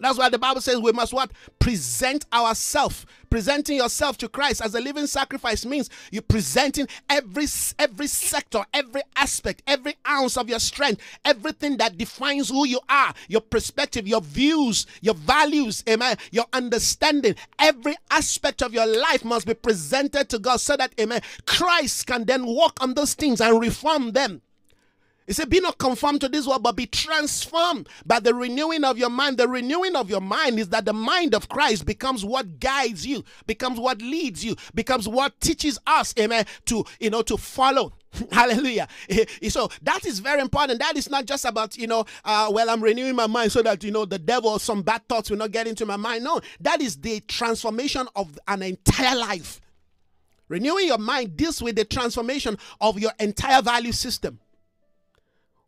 that's why the Bible says we must what? Present ourselves. Presenting yourself to Christ as a living sacrifice means you're presenting every every sector, every aspect, every ounce of your strength, everything that defines who you are, your perspective, your views, your values, amen, your understanding. Every aspect of your life must be presented to God so that amen, Christ can then walk on those things and reform them. He said, Be not conformed to this world, but be transformed by the renewing of your mind. The renewing of your mind is that the mind of Christ becomes what guides you, becomes what leads you, becomes what teaches us, amen, to you know to follow. Hallelujah. So that is very important. That is not just about, you know, uh, well, I'm renewing my mind so that, you know, the devil, some bad thoughts will not get into my mind. No, that is the transformation of an entire life. Renewing your mind deals with the transformation of your entire value system.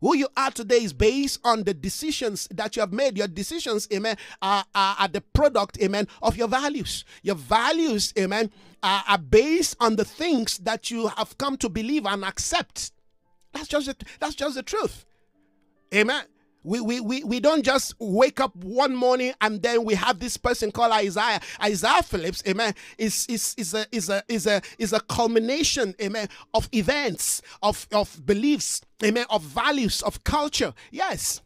Who you are today is based on the decisions that you have made. Your decisions, amen, are, are, are the product, amen, of your values. Your values, amen, are, are based on the things that you have come to believe and accept. That's just the, that's just the truth. Amen. We, we, we, we don't just wake up one morning and then we have this person called Isaiah. Isaiah Phillips, amen, is, is, is, a, is, a, is, a, is a culmination, amen, of events, of, of beliefs, amen, of values, of culture. Yes.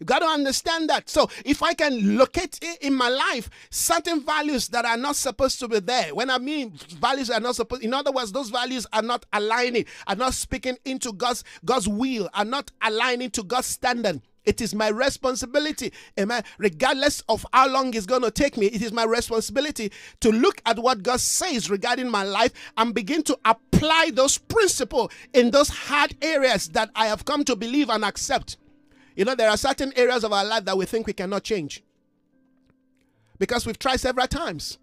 You got to understand that. So, if I can locate in my life certain values that are not supposed to be there, when I mean values are not supposed, in other words, those values are not aligning, are not speaking into God's God's will, are not aligning to God's standard it is my responsibility, amen. Regardless of how long it's going to take me, it is my responsibility to look at what God says regarding my life and begin to apply those principles in those hard areas that I have come to believe and accept. You know, there are certain areas of our life that we think we cannot change because we've tried several times.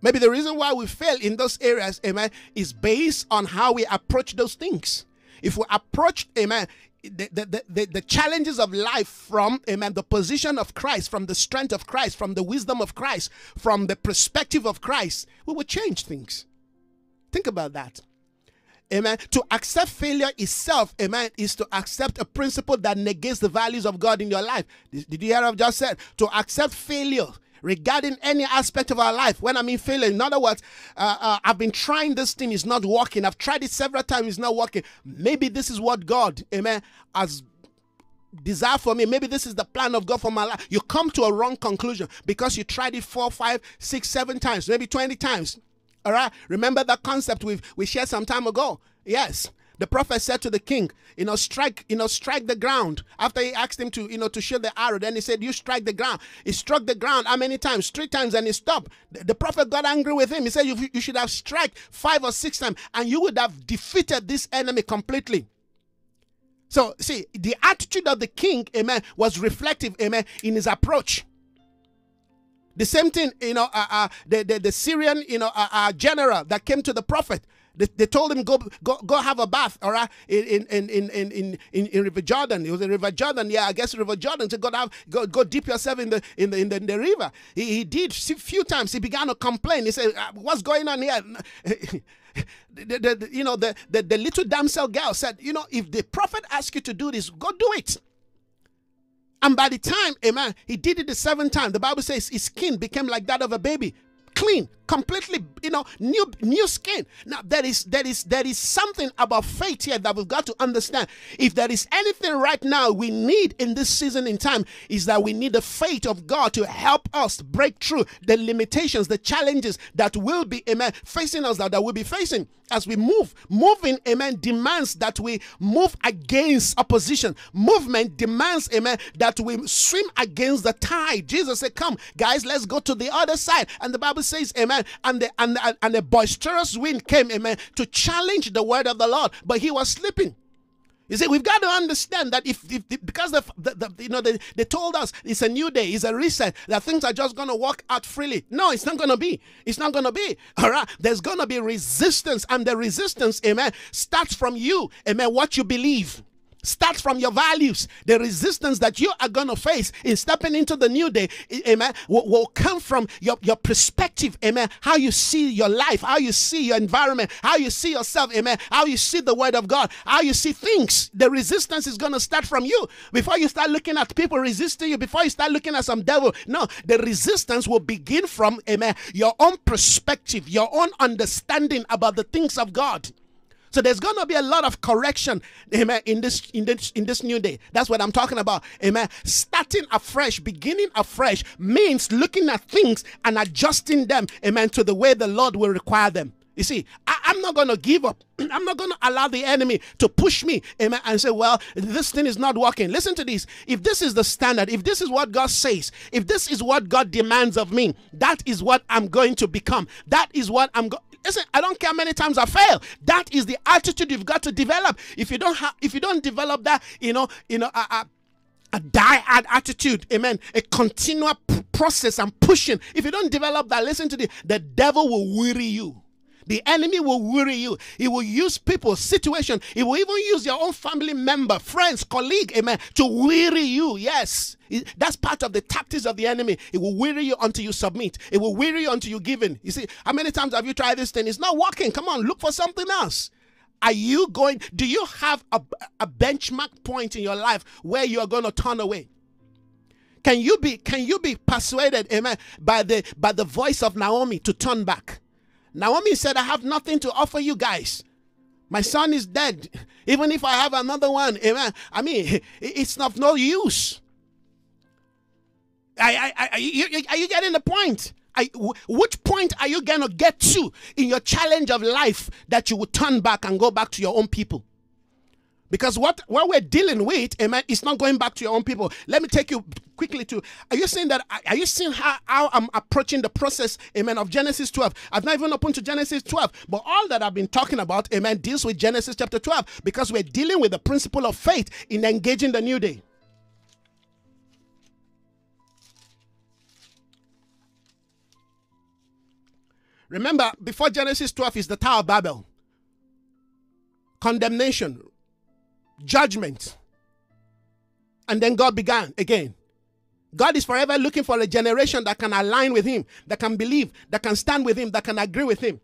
Maybe the reason why we fail in those areas, amen, is based on how we approach those things. If we approach, amen, the, the, the, the, challenges of life from amen the position of christ from the strength of christ from the wisdom of christ from the perspective of christ we will change things. Think about that. Amen. To accept failure itself amen is to accept a principle that negates the values of god in your life. Did you hear what i've just said? To accept failure regarding any aspect of our life. When I mean failure, in other words, uh, uh, I've been trying this thing, it's not working. I've tried it several times, it's not working. Maybe this is what God, amen, has desire for me. Maybe this is the plan of God for my life. You come to a wrong conclusion because you tried it four, five, six, seven times, maybe 20 times. All right. Remember that concept we we shared some time ago. Yes. The prophet said to the king, you know, strike, you know, strike the ground. After he asked him to, you know, to shoot the arrow, then he said, You strike the ground. He struck the ground how many times? Three times, and he stopped. The, prophet got angry with him. He said, you, you should have struck five or six times, and you would have defeated this enemy completely. So, see, the attitude of the king, amen, was reflective, amen, in his approach. The same thing, you know, uh, uh, the, the, the Syrian, you know, uh, uh general that came to the prophet. They, they, told him go go go have a bath, all right, in in in in in in, in River Jordan. It was in River Jordan, yeah, I guess River Jordan. So go have go go dip yourself in the in the in the, in the river. He, he did a few times. He began to complain. He said, uh, "What's going on here?" the, the, the, you know the, the the little damsel girl said, "You know, if the prophet asks you to do this, go do it." And by the time, amen, he did it the seventh time, the Bible says his skin became like that of a baby clean completely you know new new skin. Now there is there is there is something about faith here that we've got to understand. If there is anything right now we need in this season in time is that we need the faith of god to help us break through the limitations the challenges that will be amen facing us that, that will be facing. As we move moving amen demands that we move against opposition. Movement demands amen that we swim against the tide. Jesus said come guys let's go to the other side. And the bible says amen amen. And the and, and, and the boisterous wind came, amen, to challenge the word of the Lord, but he was sleeping. You see, we've got to understand that if, if because the, the, the, you know they, they told us it's a new day, it's a reset, that things are just going to work out freely. No, it's not going to be. It's not going to be. All right, there's going to be resistance, and the resistance, amen, starts from you, amen. What you believe. Start from your values. The resistance that you are going to face in stepping into the new day, amen, will, will, come from your, your perspective, amen. How you see your life, how you see your environment, how you see yourself, amen. How you see the word of God, how you see things. The resistance is going to start from you. Before you start looking at people resisting you, before you start looking at some devil, no, the resistance will begin from, amen, your own perspective, your own understanding about the things of God. So there's going to be a lot of correction, amen, in this in this in this new day. That's what I'm talking about. Amen. Starting afresh, beginning afresh means looking at things and adjusting them, amen, to the way the Lord will require them. You see, I, am not going to give up. I'm not going to allow the enemy to push me, amen, and say, well, this thing is not working. Listen to this. If this is the standard, if this is what God says, if this is what God demands of me, that is what I'm going to become. That is what I'm going. Listen, I don't care how many times I fail. That is the attitude you've got to develop. If you don't have, if you don't develop that, you know, you know, uh, a die-hard attitude, amen, a continual process and pushing. If you don't develop that, listen to the the devil will weary you. The enemy will worry you. He will use people, situation. He will even use your own family member, friends, colleague, amen, to weary you. Yes. That's part of the tactics of the enemy. It will weary you until you submit. It will weary you until you give in. You see, how many times have you tried this thing? It's not working. Come on, look for something else. Are you going, do you have a, a benchmark point in your life where you are going to turn away? Can you be can you be persuaded, amen, by the by the voice of Naomi to turn back? Naomi said, I have nothing to offer you guys. My son is dead. Even if I have another one, amen. I mean, it's of no use. I, I, I, you, are you getting the point? I, which point are you going to get to in your challenge of life that you will turn back and go back to your own people? Because what, what we're dealing with, amen, is not going back to your own people. Let me take you quickly to, are you seeing that, are you seeing how, how I'm approaching the process, amen, of Genesis 12? I've not even opened to Genesis 12, but all that I've been talking about, amen, deals with Genesis chapter 12 because we're dealing with the principle of faith in engaging the new day. Remember, before Genesis 12 is the Tower of Babel. Condemnation, judgment. And then God began again. God is forever looking for a generation that can align with Him, that can believe, that can stand with Him, that can agree with Him.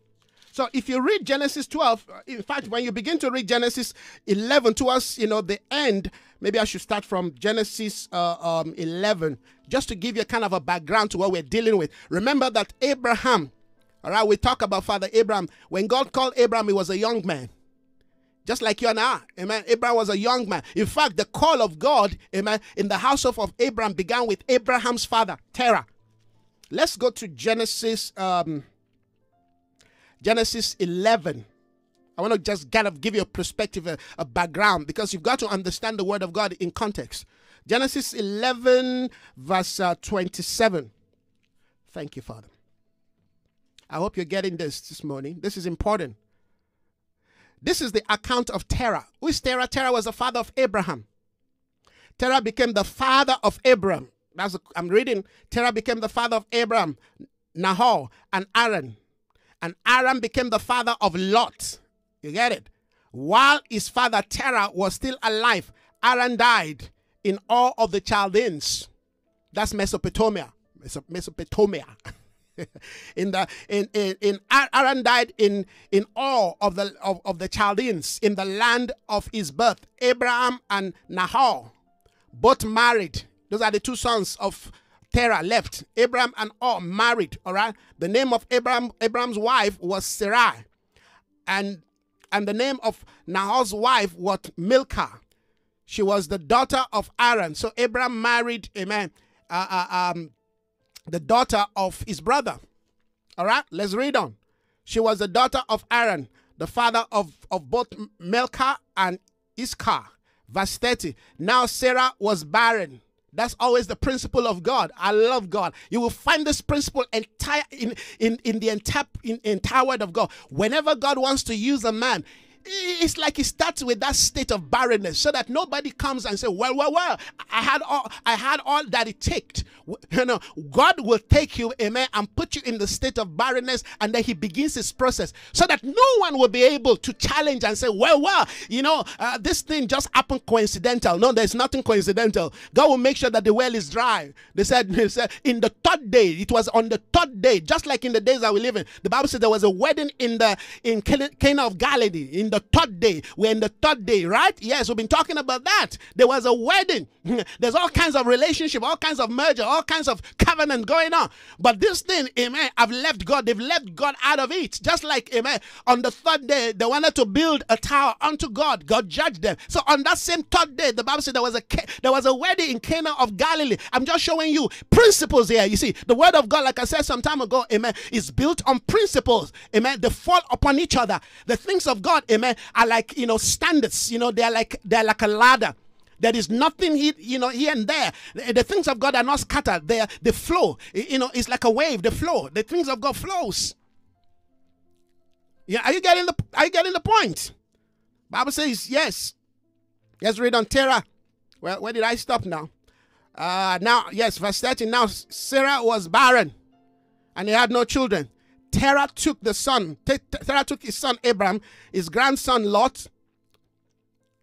So if you read Genesis 12, uh, in fact, when you begin to read Genesis 11 towards, you know, the end, maybe I should start from Genesis uh, um, 11, just to give you kind of a background to what we're dealing with. Remember that Abraham, all right, we talk about Father Abraham. When God called Abraham, he was a young man just like you and I. Amen. Abraham was a young man. In fact, the call of God, amen, in the household of Abraham began with Abraham's father, Terah. Let's go to Genesis, um, Genesis 11. I want to just kind of give you a perspective, a, a background, because you've got to understand the word of God in context. Genesis 11, verse uh, 27. Thank you, Father. I hope you're getting this this morning. This is important. This is the account of Terah. Who is Terah? Terah was the father of Abraham. Terah became the father of Abraham. That's I'm reading. Terah became the father of Abraham, Nahor, and Haran. And Haran became the father of Lot. You get it? While his father Terah was still alive, Haran died in Ur of the Chaldeans. That's Mesopotamia. Mesopotamia. in the in in, in Haran died in in Ur of the of, of the Chaldeans in the land of his birth. Abraham and Nahor, both married. Those are the two sons of Terah left. Abraham and all married. All right. The name of Abraham Abraham's wife was Sarai, and and the name of Nahor's wife was Milcah. She was the daughter of Haran. So Abraham married, amen, uh, uh, um, the daughter of his brother. All right, let's read on. She was the daughter of Haran, the father of, of both Milcah and Iscah. Verse 30. Now Sarah was barren. That's always the principle of God. I love God. You will find this principle entire in, in, in the entire, in, entire word of God. Whenever God wants to use a man, it's like it starts with that state of barrenness so that nobody comes and say well well well i had all i had all that it takes you know god will take you amen and put you in the state of barrenness and then he begins his process so that no one will be able to challenge and say well well you know uh, this thing just happened coincidental. No there's nothing coincidental. God will make sure that the well is dry. They said, they said in the third day it was on the third day just like in the days that we live in. The bible says there was a wedding in the in cana of galilee in the third day. We're in the third day, right? Yes, we've been talking about that. There was a wedding. There's all kinds of relationship, all kinds of merger, all kinds of covenant going on. But this thing, amen, I've left God. They've left God out of it. Just like, amen, on the third day, they wanted to build a tower unto God. God judged them. So on that same third day, the Bible said there was a there was a wedding in Cana of Galilee. I'm just showing you principles here. You see, the word of God, like I said some time ago, amen, is built on principles. Amen. They fall upon each other. The things of God, amen are like you know standards. You know they're like they're like a ladder. There is nothing here, you know, here and there. The, the things of God are not scattered. They they flow. You know, it's like a wave. They flow. The things of God flows. Yeah, are you getting the are you getting the point? Bible says yes. Let's read on Terah. Well, where did I stop now? Uh now, yes, verse 13. Now Sarah was barren and he had no children. Terah took the son, Terah took his son Abraham, his grandson Lot,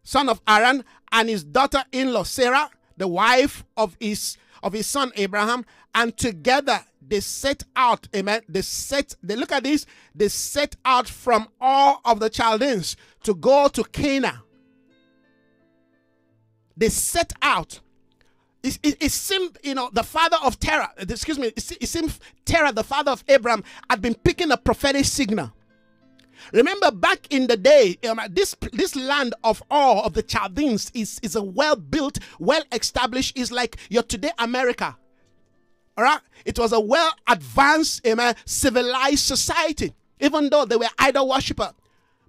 son of Haran, and his daughter-in-law Sarah, the wife of his of his son Abraham, and together they set out, amen. They set, they look at this, they set out from Ur of the Chaldeans to go to Canaan. They set out it, it, it, seemed, you know, the father of Terah, excuse me, it, it seemed Terah, the father of Abraham, had been picking a prophetic signal. Remember, back in the day, um, this this land of Ur of the Chaldeans is, is a well built, well established, is like your today America. All right? It was a well advanced, um, civilized society, even though they were idol worshippers.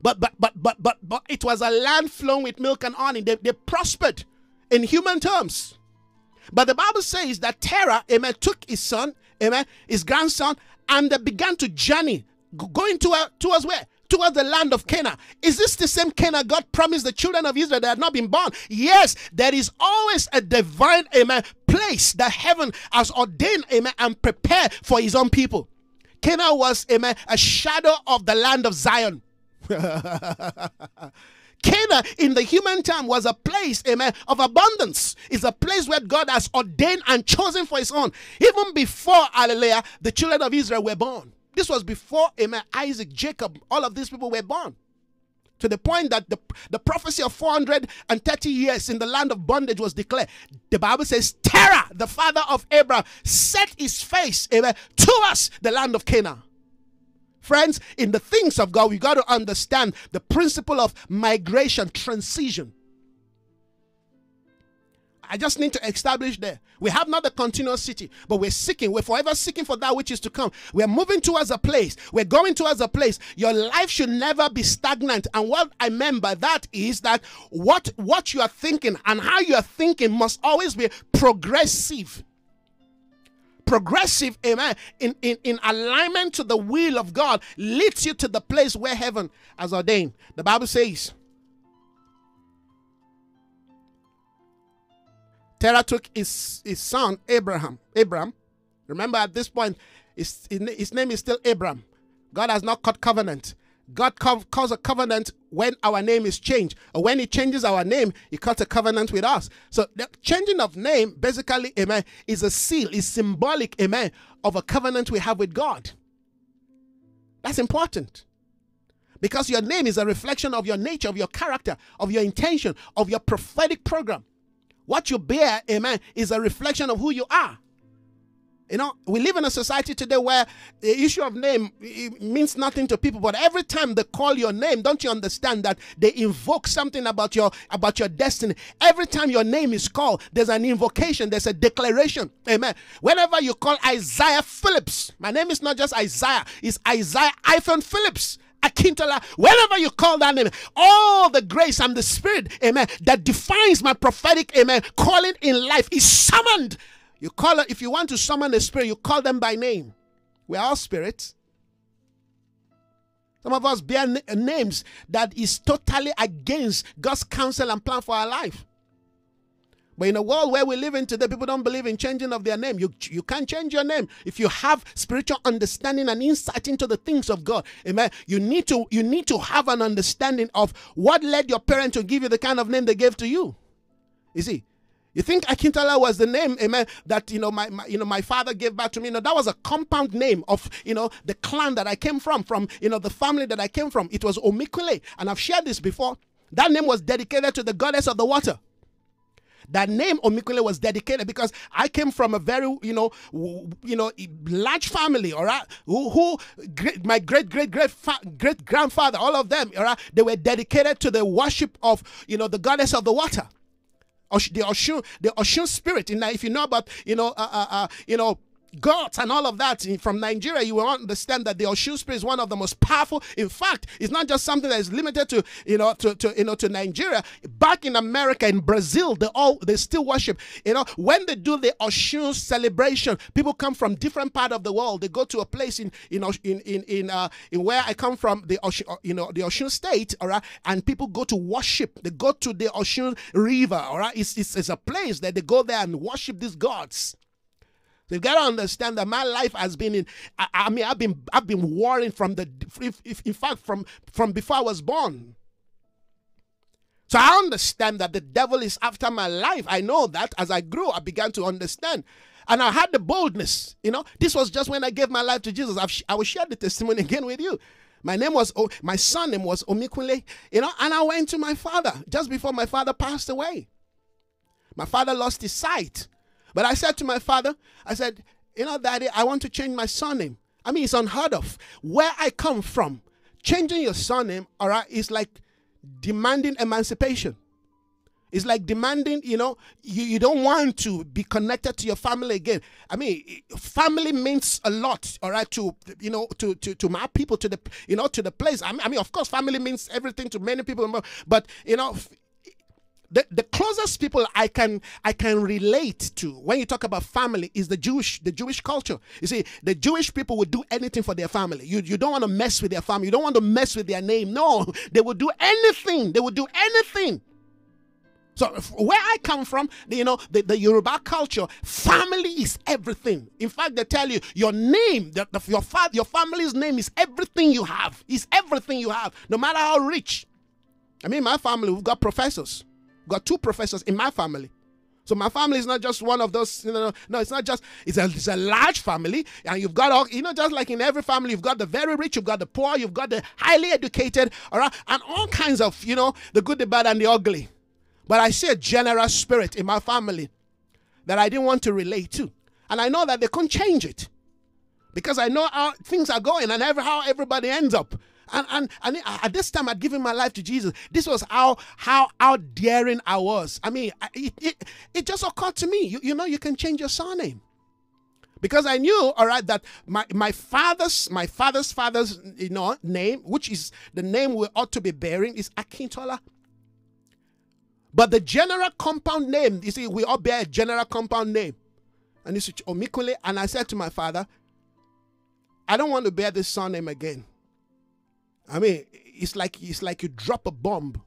But, but, but, but, but, but it was a land flowing with milk and honey. They, they prospered in human terms. But the Bible says that Terah, amen, took his son, amen, his grandson, and they began to journey, going to, uh, towards where? Towards the land of Canaan. Is this the same Canaan God promised the children of Israel that had not been born? Yes, there is always a divine, amen, place that heaven has ordained, amen, and prepared for his own people. Canaan was, amen, a shadow of the land of Zion. Canaan in the human time was a place, amen, of abundance. It's a place where God has ordained and chosen for his own. Even before, hallelujah, the children of Israel were born. This was before, amen, Isaac, Jacob, all of these people were born. To the point that the, the prophecy of 430 years in the land of bondage was declared. The Bible says, Terah, the father of Abraham, set his face, amen, to us, the land of Canaan. Friends, in the things of God, we got to understand the principle of migration, transition. I just need to establish there. We have not the continuous city, but we're seeking. We're forever seeking for that which is to come. We're moving towards a place. We're going towards a place. Your life should never be stagnant. And what I mean by that is that what what you are thinking and how you are thinking must always be progressive progressive, amen, in, in, in alignment to the will of God leads you to the place where heaven has ordained. The Bible says, Terah took his, his son Abraham. Abraham. Remember at this point, his, his name is still Abraham. God has not cut covenant. God calls a covenant when our name is changed. Or when he changes our name, he cuts a covenant with us. So the changing of name, basically, amen, is a seal, is symbolic, amen, of a covenant we have with God. That's important. Because your name is a reflection of your nature, of your character, of your intention, of your prophetic program. What you bear, amen, is a reflection of who you are. You know, we live in a society today where the issue of name means nothing to people, but every time they call your name, don't you understand that they invoke something about your about your destiny? Every time your name is called, there's an invocation, there's a declaration. Amen. Whenever you call Isaiah Phillips, my name is not just Isaiah, it's Isaiah Iphone Phillips. Akintola, whenever you call that name, all the grace and the spirit, amen, that defines my prophetic, amen, calling in life is summoned. You call if you want to summon a spirit, you call them by name. We're all spirits. Some of us bear uh, names that is totally against God's counsel and plan for our life. But in a world where we live in today, people don't believe in changing of their name. You, you can't change your name if you have spiritual understanding and insight into the things of God. Amen. You need to you need to have an understanding of what led your parents to give you the kind of name they gave to you. You see, you think Akintola was the name, amen, that you know my, my, you know my father gave back to me. No, that was a compound name of you know the clan that I came from, from you know the family that I came from. It was Omikule, and I've shared this before. That name was dedicated to the goddess of the water that name Omikule was dedicated because I came from a very, you know, you know, large family, all right, who, who great, my great, great, great, great grandfather, all of them, all right, they were dedicated to the worship of, you know, the goddess of the water. The Oshun, the Oshun spirit. That, if you know about, you know, uh, uh, uh you know, gods and all of that from Nigeria, you will understand that the Oshun spirit is one of the most powerful. In fact, it's not just something that is limited to you know to, to you know to Nigeria. Back in America, in Brazil, they all they still worship. You know when they do the Oshun celebration, people come from different part of the world. They go to a place in you know in in in, uh, in where I come from, the Oshun, uh, you know the Oshun state, all right, and people go to worship. They go to the Oshun River, all right. It's, it's, it's a place that they go there and worship these gods. So you got to understand that my life has been in. I, I, mean, I've been I've been warring from the, if, if, in fact, from from before I was born. So I understand that the devil is after my life. I know that as I grew, I began to understand. And I had the boldness, you know. This was just when I gave my life to Jesus. I've, I will share the testimony again with you. My name was, my son name was Omikwule, you know, and I went to my father just before my father passed away. My father lost his sight. But I said to my father, I said, you know, daddy, I want to change my surname. I mean, it's unheard of. Where I come from, changing your surname, all right, is like demanding emancipation. It's like demanding, you know, you, you don't want to be connected to your family again. I mean, family means a lot, all right, to, you know, to, to, to my people, to the, you know, to the place. I mean, I mean, of course, family means everything to many people, but, you know, the, the closest people I can I can relate to when you talk about family is the Jewish the Jewish culture. You see, the Jewish people would do anything for their family. You you don't want to mess with their family. You don't want to mess with their name. No, they would do anything. They would do anything. So where I come from, you know, the, the Yoruba culture, family is everything. In fact, they tell you your name, the, the, your father, your family's name is everything you have. Is everything you have, no matter how rich. I mean, my family, we've got professors got two professors in my family. So my family is not just one of those, you know, no, it's not just, it's a, it's a large family. And you've got all, you know, just like in every family, you've got the very rich, you've got the poor, you've got the highly educated, all right, and all kinds of, you know, the good, the bad, and the ugly. But I see a generous spirit in my family that I didn't want to relate to. And I know that they couldn't change it because I know how things are going and how everybody ends up. And, and and at this time I'd given my life to Jesus. This was how how how daring I was. I mean, it it, it just occurred to me. You, you know, you can change your surname because I knew, all right, that my, my father's my father's father's you know name, which is the name we ought to be bearing, is Akintola. But the general compound name, you see, we all bear a general compound name, and this is Omikule. And I said to my father, I don't want to bear this surname again. I mean, it's like it's like you drop a bomb.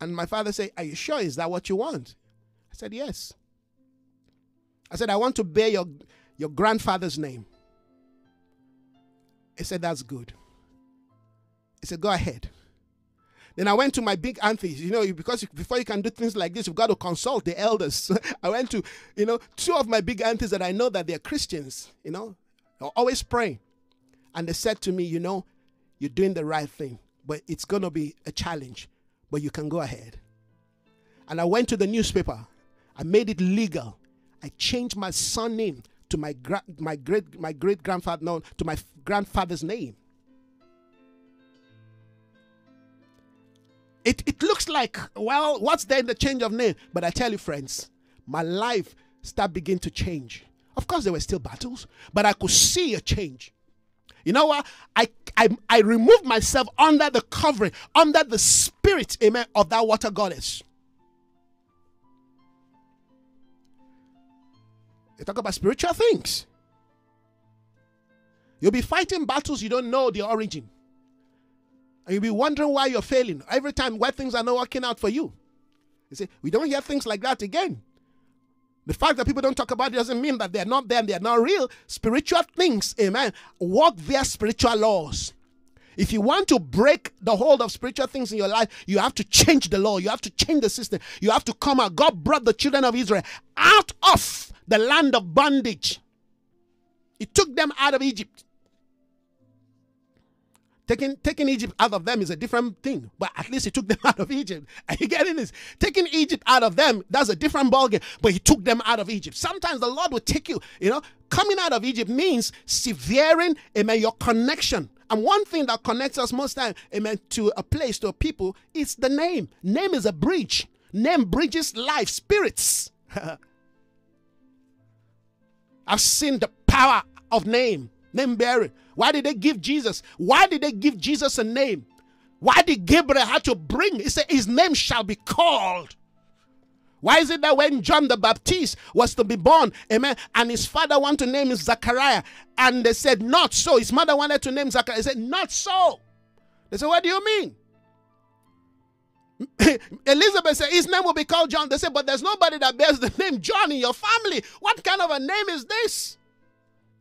And my father said, Are you sure? Is that what you want? I said, Yes. I said, I want to bear your your grandfather's name. He said, That's good. He said, Go ahead. Then I went to my big aunties, you know, because before you can do things like this, you've got to consult the elders. I went to, you know, two of my big aunties that I know that they're Christians, you know, always praying. And they said to me, you know, you're doing the right thing, but it's going to be a challenge, but you can go ahead. And I went to the newspaper. I made it legal. I changed my son name to my gra- my great my great grandfather no to my grandfather's name. It it looks like well, what's there in the change of name? But I tell you, friends, my life start begin to change. Of course, there were still battles, but I could see a change. You know what? I, I I removed myself under the covering, under the spirit, amen, of that water goddess. You talk about spiritual things. You'll be fighting battles you don't know the origin. And you'll be wondering why you're failing. Every time why things are not working out for you. You say, we don't hear things like that again. The fact that people don't talk about it doesn't mean that they're not there and they're not real. Spiritual things, amen, work their spiritual laws. If you want to break the hold of spiritual things in your life, you have to change the law. You have to change the system. You have to come out. God brought the children of Israel out of the land of bondage. He took them out of Egypt. Taking, taking Egypt out of them is a different thing, but at least he took them out of Egypt. Are you getting this? Taking Egypt out of them, that's a different ballgame, but he took them out of Egypt. Sometimes the Lord will take you, you know, coming out of Egypt means severing, amen, your connection. And one thing that connects us most time, amen, to a place, to a people, is the name. Name is a bridge. Name bridges life, spirits. I've seen the power of name, name bearing. Why did they give Jesus? Why did they give Jesus a name? Why did Gabriel have to bring? He said, His name shall be called. Why is it that when John the Baptist was to be born, amen, and his father wanted to name him Zachariah, and they said, Not so. His mother wanted to name Zachariah. He said, Not so. They said, What do you mean? Elizabeth said, His name will be called John. They said, But there's nobody that bears the name John in your family. What kind of a name is this?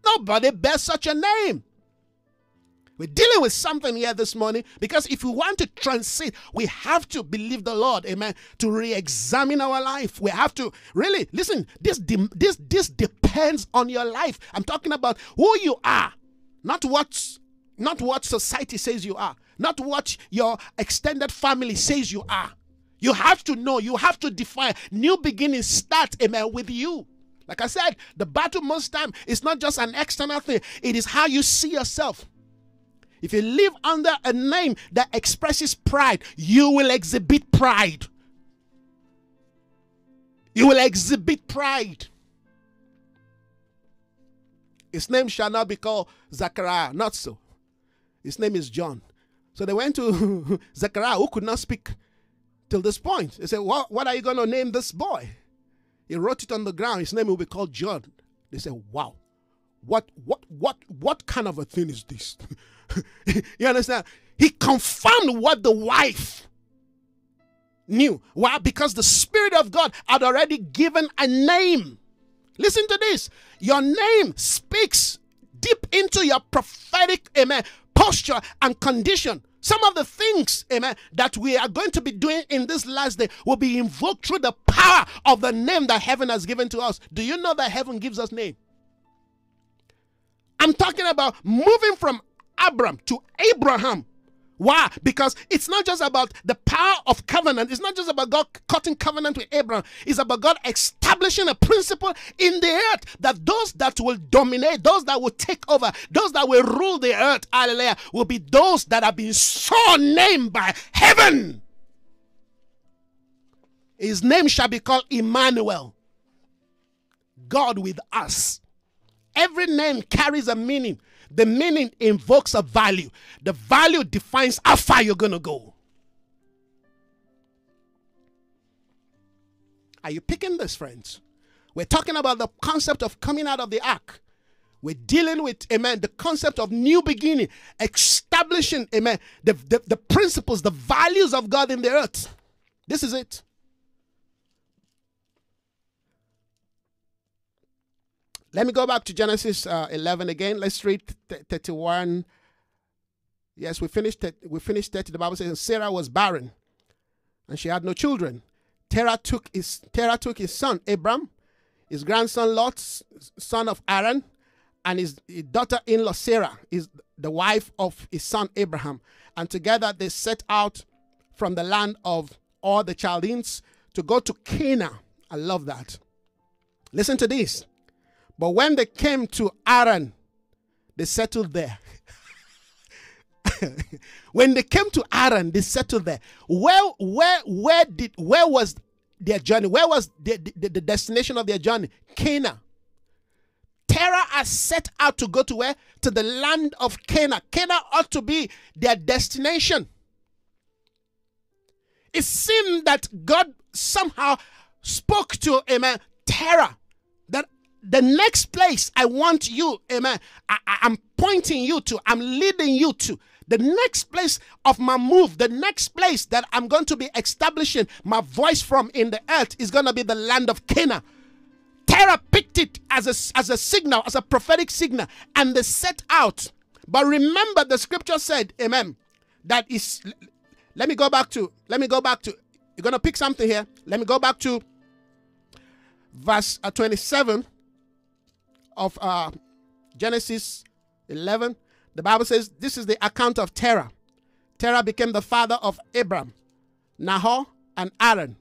Nobody bears such a name. We're dealing with something here this morning because if we want to transit, we have to believe the Lord, amen, to re-examine our life. We have to really listen. This this this depends on your life. I'm talking about who you are, not what not what society says you are, not what your extended family says you are. You have to know, you have to define. New beginnings start, amen, with you. Like I said, the battle most time is not just an external thing, it is how you see yourself. If you live under a name that expresses pride, you will exhibit pride. You will exhibit pride. His name shall not be called Zachariah, not so. His name is John. So they went to Zachariah, who could not speak till this point. They said, what, what are you going to name this boy? He wrote it on the ground. His name will be called John. They said, Wow, what what what what kind of a thing is this? you understand? He confirmed what the wife knew. Why? Because the Spirit of God had already given a name. Listen to this. Your name speaks deep into your prophetic amen posture and condition. Some of the things, amen, that we are going to be doing in this last day will be invoked through the power of the name that heaven has given to us. Do you know that heaven gives us name? I'm talking about moving from Abram to Abraham Why? Because it's not just about the power of covenant. It's not just about God cutting covenant with Abraham. It's about God establishing a principle in the earth that those that will dominate, those that will take over, those that will rule the earth, hallelujah, will be those that have been so named by heaven. His name shall be called Emmanuel, God with us. Every name carries a meaning. The meaning invokes a value. The value defines how far you're going to go. Are you picking this, friends? We're talking about the concept of coming out of the ark. We're dealing with, amen, the concept of new beginning, establishing, amen, the, the, the principles, the values of God in the earth. This is it. Let me go back to Genesis uh, 11 again. Let's read 31. Yes, we finished we finished 30. The Bible says Sarah was barren and she had no children. Terah took his Terah took his son Abram, his grandson Lot, son of Haran, and his, his daughter-in-law Sarah is the wife of his son Abraham, and together they set out from the land of Ur the Chaldeans to go to Cana. I love that. Listen to this. But when they came to Haran, they settled there. when they came to Haran, they settled there. Where, where, where did, where was their journey? Where was the, the, the destination of their journey? Cana. Terah has set out to go to where? To the land of Cana. Cana ought to be their destination. It seemed that God somehow spoke to Amen Terah that the next place I want you, amen, I, am pointing you to, I'm leading you to. The next place of my move, the next place that I'm going to be establishing my voice from in the earth is going to be the land of Canaan. Terah picked it as a, as a signal, as a prophetic signal, and they set out. But remember, the scripture said, Amen, that is, let me go back to, let me go back to, you're going to pick something here. Let me go back to verse uh, 27 of uh, Genesis 11, the Bible says this is the account of Terah. Terah became the father of Abram, Nahor, and Haran.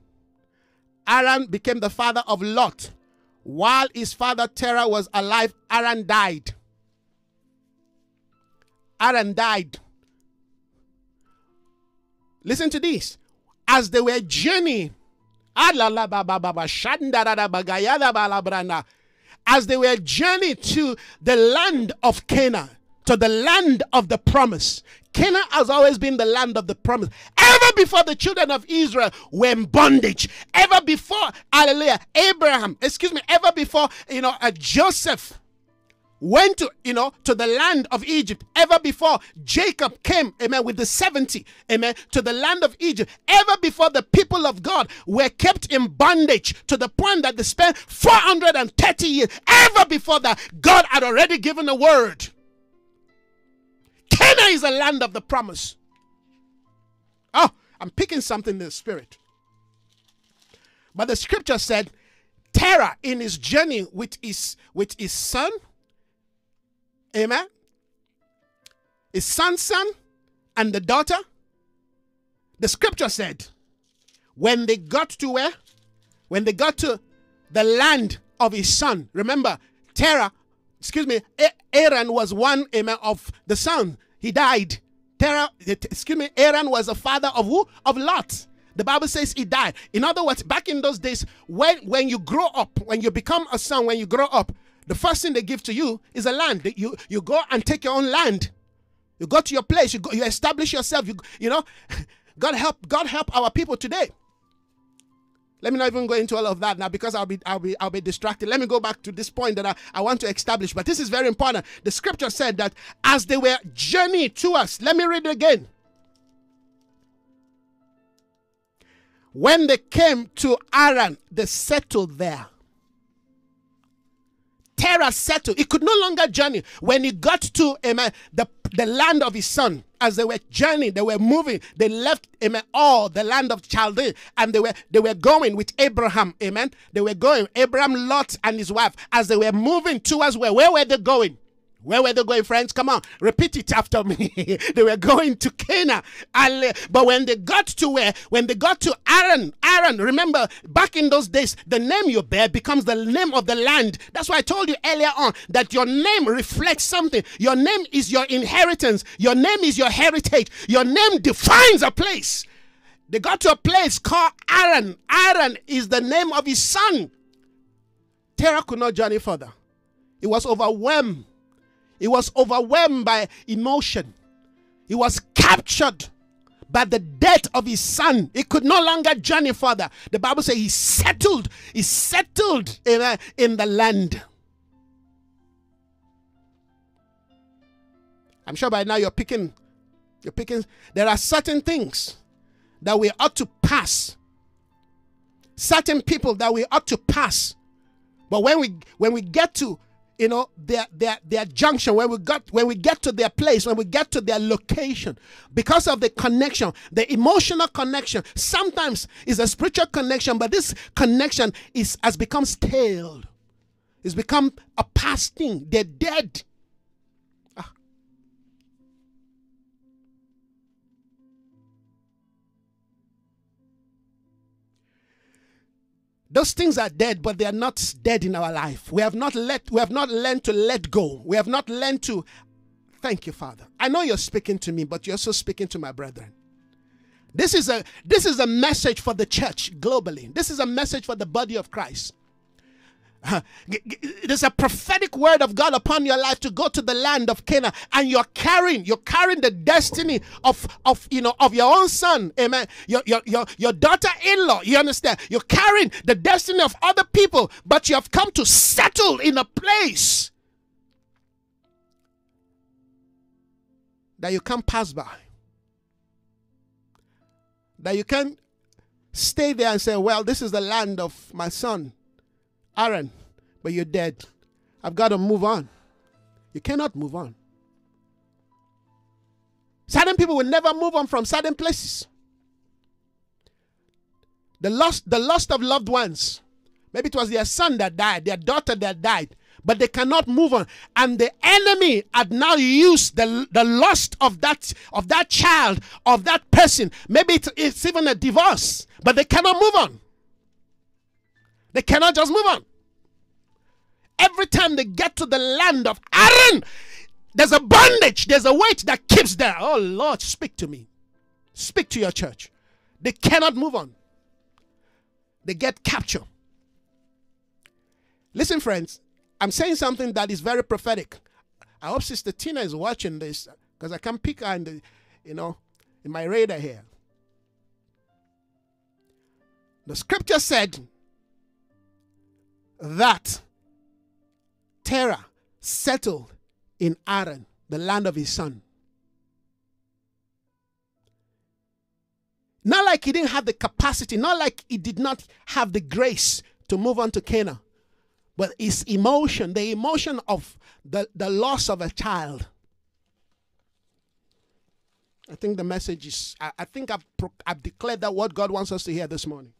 Haran became the father of Lot. While his father Terah was alive, Haran died. Haran died. Listen to this. As they were journeying, as they were journeying to the land of Canaan, to the land of the promise. Canaan has always been the land of the promise. Ever before the children of Israel were in bondage, ever before, hallelujah, Abraham, excuse me, ever before, you know, uh, Joseph went to, you know, to the land of Egypt ever before Jacob came, amen, with the 70, amen, to the land of Egypt, ever before the people of God were kept in bondage to the point that they spent 430 years, ever before that, God had already given a word. Canaan is a land of the promise. Oh, I'm picking something in the spirit. But the scripture said, Terah in his journey with his with his son Amen. His son's son and the daughter. The scripture said, when they got to where? When they got to the land of his son. Remember, Terah, excuse me, Haran was one amen, of the son. He died. Terah, excuse me, Haran was the father of who? Of Lot. The Bible says he died. In other words, back in those days, when, when you grow up, when you become a son, when you grow up, the first thing they give to you is a land. You you go and take your own land. You go to your place. You go, you establish yourself. You you know, God help God help our people today. Let me not even go into all of that now because I'll be I'll be I'll be distracted. Let me go back to this point that I, I want to establish. But this is very important. The scripture said that as they were journeying to us, let me read it again. When they came to Haran, they settled there. Terah settled. He could no longer journey. When he got to amen, the, the land of his son, as they were journeying, they were moving, they left amen, all the land of Chaldea, and they were they were going with Abraham, amen. They were going, Abraham, Lot, and his wife, as they were moving towards where? Where were they going? Where were they going, friends? Come on, repeat it after me. they were going to Canaan. But when they got to where, when they got to Haran, Haran, remember back in those days, the name you bear becomes the name of the land. That's why I told you earlier on that your name reflects something. Your name is your inheritance. Your name is your heritage. Your name defines a place. They got to a place called Haran. Haran is the name of his son. Terah could not journey further. He was overwhelmed he was overwhelmed by emotion. He was captured by the death of his son. He could no longer journey further. The Bible says he settled. He settled in, a, in the land. I'm sure by now you're picking, you're picking. There are certain things that we ought to pass. Certain people that we ought to pass. But when we when we get to you know their their their junction when we got when we get to their place when we get to their location because of the connection the emotional connection sometimes is a spiritual connection but this connection is has become stale. It's become a past thing they're dead Those things are dead, but they are not dead in our life. We have not let we have not learned to let go. We have not learned to thank you, Father. I know you're speaking to me, but you're also speaking to my brethren. This is a this is a message for the church globally. This is a message for the body of Christ. There's a prophetic word of God upon your life to go to the land of Canaan, and you're carrying, you're carrying the destiny of, of you know, of your own son. Amen. Your your your, your daughter-in-law. You understand? You're carrying the destiny of other people, but you have come to settle in a place that you can't pass by. That you can't stay there and say, Well, this is the land of my son Haran, but you're dead. I've got to move on. You cannot move on. Certain people will never move on from certain places. The lost, the loss of loved ones. Maybe it was their son that died, their daughter that died, but they cannot move on. And the enemy had now used the, the lust of that of that child, of that person. Maybe it's, it's even a divorce, but they cannot move on. They cannot just move on. Every time they get to the land of Haran, there's a bondage, there's a weight that keeps there. Oh Lord, speak to me. Speak to your church. They cannot move on. They get captured. Listen, friends, I'm saying something that is very prophetic. I hope Sister Tina is watching this because I can pick her in the, you know, in my radar here. The scripture said that Terah settled in Haran, the land of his son. Not like he didn't have the capacity, not like he did not have the grace to move on to Canaan, but his emotion, the emotion of the, the loss of a child. I think the message is, I, I think I've, I've declared that what God wants us to hear this morning.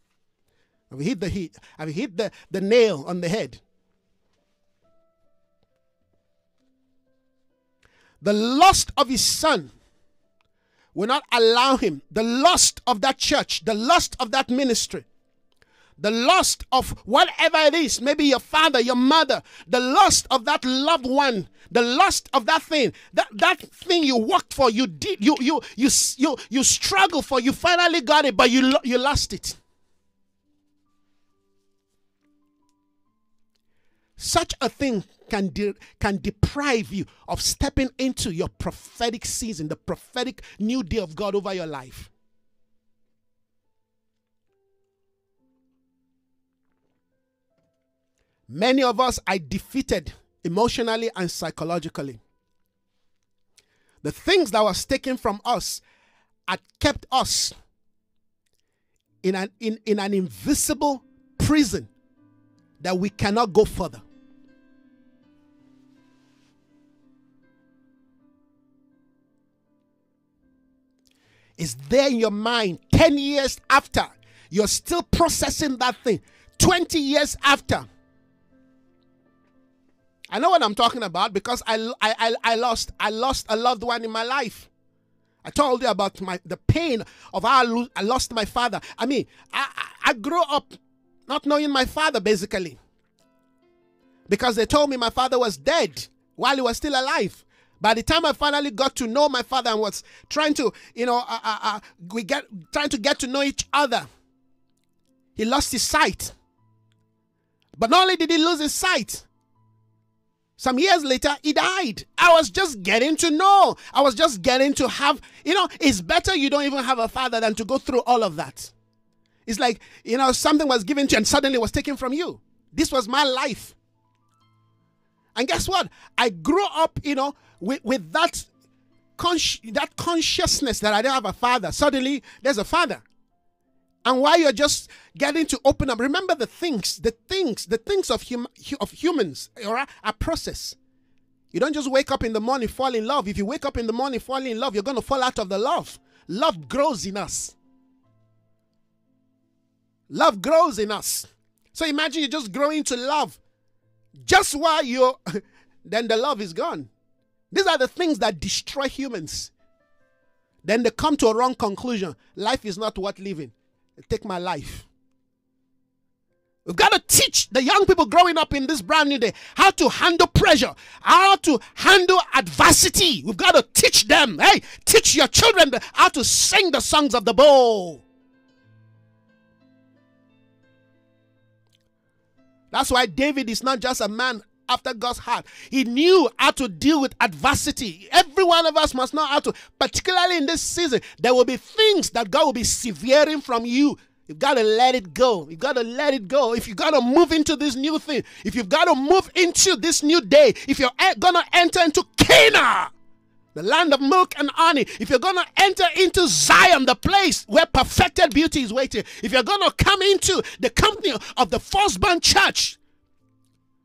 I've hit the heat. I've hit the, the nail on the head. The lust of his son will not allow him, the lust of that church, the lust of that ministry, the lust of whatever it is, maybe your father, your mother, the lust of that loved one, the lust of that thing, that, that thing you worked for, you did, you you you you you struggle for, you finally got it, but you you lost it. Such a thing can, de- can deprive you of stepping into your prophetic season, the prophetic new day of God over your life. Many of us are defeated emotionally and psychologically. The things that was taken from us had kept us in an, in, in an invisible prison that we cannot go further. Is there in your mind 10 years after. You're still processing that thing. 20 years after. I know what I'm talking about because I, I, I, I lost I lost a loved one in my life. I told you about my the pain of how I, I lost my father. I mean, I, I, I grew up not knowing my father basically because they told me my father was dead while he was still alive. By the time I finally got to know my father and was trying to, you know, uh, uh, uh, we get trying to get to know each other, he lost his sight. But not only did he lose his sight, some years later, he died. I was just getting to know. I was just getting to have, you know, it's better you don't even have a father than to go through all of that. It's like, you know, something was given to you and suddenly was taken from you. This was my life. And guess what? I grew up, you know, with, with that, that consciousness that I don't have a father. Suddenly, there's a father. And while you're just getting to open up, remember the things, the things, the things of, hum, of humans are a process. You don't just wake up in the morning, fall in love. If you wake up in the morning, fall in love, you're going to fall out of the love. Love grows in us. Love grows in us. So imagine you're just growing to love. Just while you're, then the love is gone. These are the things that destroy humans. Then they come to a wrong conclusion. Life is not worth living take my life. We've got to teach the young people growing up in this brand new day how to handle pressure, how to handle adversity. We've got to teach them. Hey, teach your children how to sing the songs of the bowl. That's why David is not just a man after God's heart. He knew how to deal with adversity. Every one of us must know how to, particularly in this season, there will be things that God will be severing from you. You've got to let it go. You've got to let it go. If you've got to move into this new thing, if you've got to move into this new day, if you're going to enter into Canaan, the land of milk and honey, if you're going to enter into Zion, the place where perfected beauty is waiting, if you're going to come into the company of the firstborn church,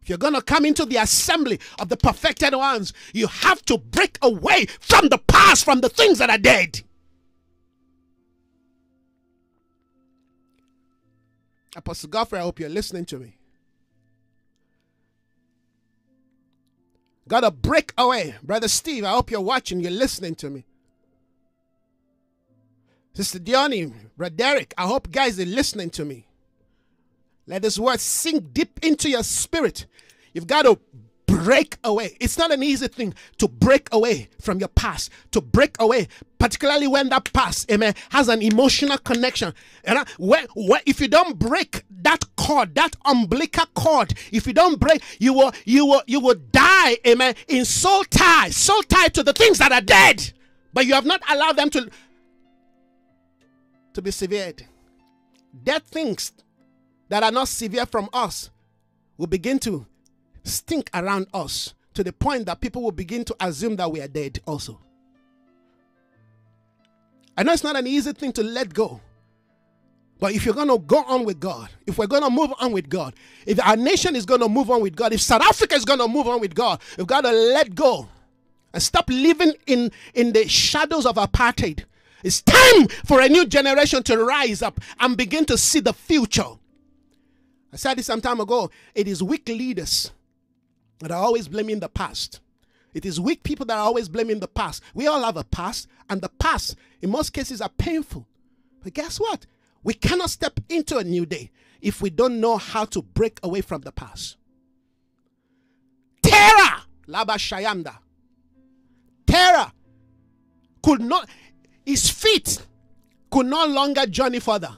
you're going to come into the assembly of the perfected ones, you have to break away from the past, from the things that are dead. Apostle Godfrey, I hope you're listening to me. Gotta break away. Brother Steve, I hope you're watching, you're listening to me. Sister Diony, Brother Derek, I hope guys are listening to me. Let this word sink deep into your spirit. You've got to break away. It's not an easy thing to break away from your past, to break away, particularly when that past, amen, has an emotional connection. And when, when, if you don't break that cord, that umbilical cord, if you don't break, you will, you will, you will die, amen, in soul tie, soul tied to the things that are dead, but you have not allowed them to to be severed. Dead things that are not severe from us will begin to stink around us to the point that people will begin to assume that we are dead also. I know it's not an easy thing to let go. But if you're going to go on with God, if we're going to move on with God, if our nation is going to move on with God, if South Africa is going to move on with God, we've got to let go and stop living in, in the shadows of apartheid. It's time for a new generation to rise up and begin to see the future. I said this some time ago. It is weak leaders that are always blaming the past. It is weak people that are always blaming the past. We all have a past, and the past, in most cases, are painful. But guess what? We cannot step into a new day if we don't know how to break away from the past. Terah, Laba Shayanda. Terah could not, his feet could no longer journey further.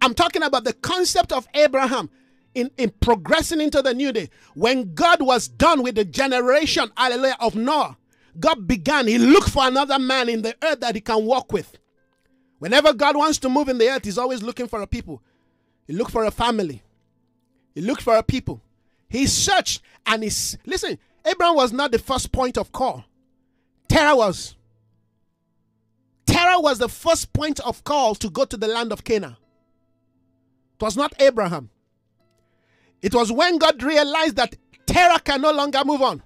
I'm talking about the concept of Abraham in, in progressing into the new day. When God was done with the generation, hallelujah, of Noah, God began, He looked for another man in the earth that He can walk with. Whenever God wants to move in the earth, He's always looking for a people. He looked for a family. He looked for a people. He searched and he's listen, Abraham was not the first point of call. Terah was. Terah was the first point of call to go to the land of Canaan. It was not Abraham. It was when God realized that Terah can no longer move on.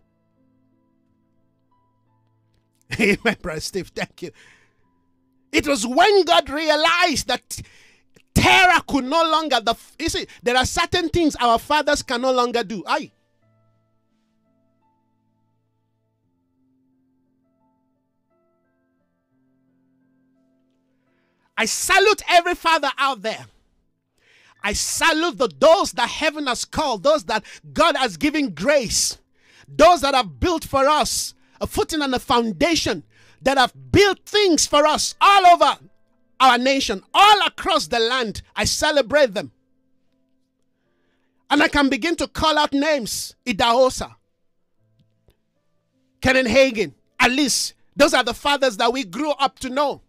Amen, Brother Steve. Thank you. It was when God realized that Terah could no longer the you see there are certain things our fathers can no longer do. Aye. I salute every father out there. I salute the those that heaven has called, those that God has given grace, those that have built for us a footing and a foundation, that have built things for us all over our nation, all across the land. I celebrate them. And I can begin to call out names Idahosa, Kenneth Hagin, at least those are the fathers that we grew up to know.